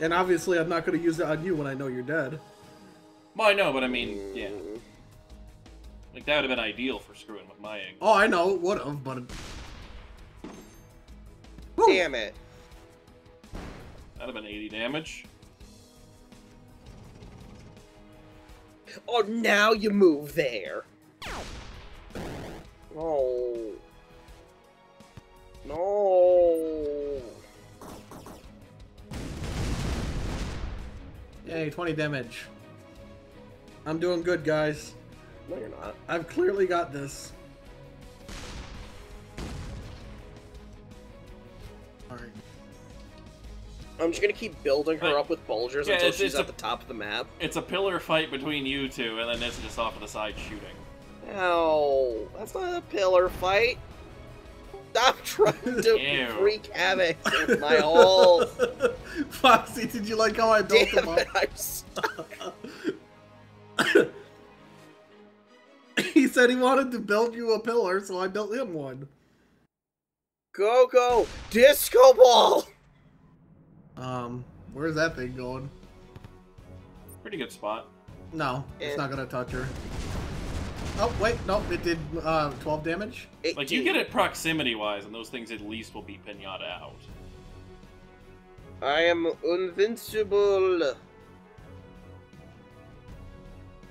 [SPEAKER 3] and obviously I'm not gonna use it on you when I know you're dead.
[SPEAKER 2] Well, I know, but I mean, yeah. Like, that would have been ideal for screwing with my egg.
[SPEAKER 3] Oh, I know, would have, but. Woo!
[SPEAKER 1] Damn it.
[SPEAKER 2] That'd have been 80 damage.
[SPEAKER 1] Oh, now you move there. No. No.
[SPEAKER 3] Yay, 20 damage. I'm doing good, guys.
[SPEAKER 1] No, you're not.
[SPEAKER 3] I've clearly got this. Alright.
[SPEAKER 1] I'm just gonna keep building her
[SPEAKER 2] Like-
[SPEAKER 1] up with bulgers
[SPEAKER 2] Yeah,
[SPEAKER 1] until
[SPEAKER 2] it's-
[SPEAKER 1] she's
[SPEAKER 2] it's
[SPEAKER 1] at
[SPEAKER 2] a-
[SPEAKER 1] the top of the map.
[SPEAKER 2] It's a pillar fight between you two, and then it's just off to the side shooting.
[SPEAKER 1] No, that's not a pillar fight. Stop trying to
[SPEAKER 2] Ew.
[SPEAKER 1] wreak havoc with my ult. [LAUGHS]
[SPEAKER 3] Foxy, did you like how I built
[SPEAKER 1] Damn
[SPEAKER 3] them up?
[SPEAKER 1] it, I'm stuck. [LAUGHS]
[SPEAKER 3] he said he wanted to build you a pillar, so I built him one.
[SPEAKER 1] Go, go, disco ball.
[SPEAKER 3] Um, where's that thing going?
[SPEAKER 2] Pretty good spot.
[SPEAKER 3] No, it's
[SPEAKER 1] Eh.
[SPEAKER 3] not gonna touch her. Oh wait, no, it did uh, 12 damage.
[SPEAKER 2] Like you get it proximity wise, and those things at least will be pinata out.
[SPEAKER 1] I am invincible.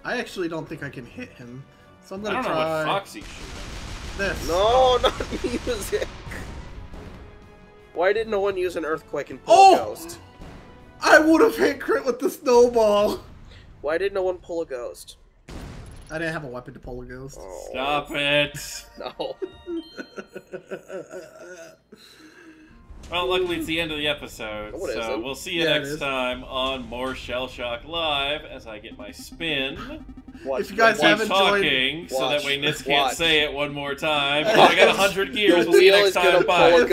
[SPEAKER 3] I actually don't think I can hit him, so I'm gonna
[SPEAKER 2] don't know
[SPEAKER 3] try
[SPEAKER 2] what Foxy's shooting.
[SPEAKER 3] this.
[SPEAKER 1] No, [LAUGHS] not music. Why didn't no one use an earthquake and pull
[SPEAKER 3] Oh!
[SPEAKER 1] a ghost?
[SPEAKER 3] I would have hit crit with the snowball.
[SPEAKER 1] Why did no one pull a ghost?
[SPEAKER 3] I didn't have a weapon to pull a ghost.
[SPEAKER 1] Oh,
[SPEAKER 2] Stop it. [LAUGHS]
[SPEAKER 1] No. [LAUGHS]
[SPEAKER 2] Well, luckily it's the end of the episode,
[SPEAKER 1] No,
[SPEAKER 2] so we'll see you
[SPEAKER 3] Yeah,
[SPEAKER 2] next time on more Shellshock Live as I get my spin.
[SPEAKER 1] Watch,
[SPEAKER 3] If you guys
[SPEAKER 2] Keep
[SPEAKER 3] haven't joined-
[SPEAKER 2] talking so that way Nitz can't
[SPEAKER 1] Watch.
[SPEAKER 2] say it one more time. [LAUGHS] Oh, I got a hundred gears. We'll see you next time. Bye.
[SPEAKER 1] pull a ghost.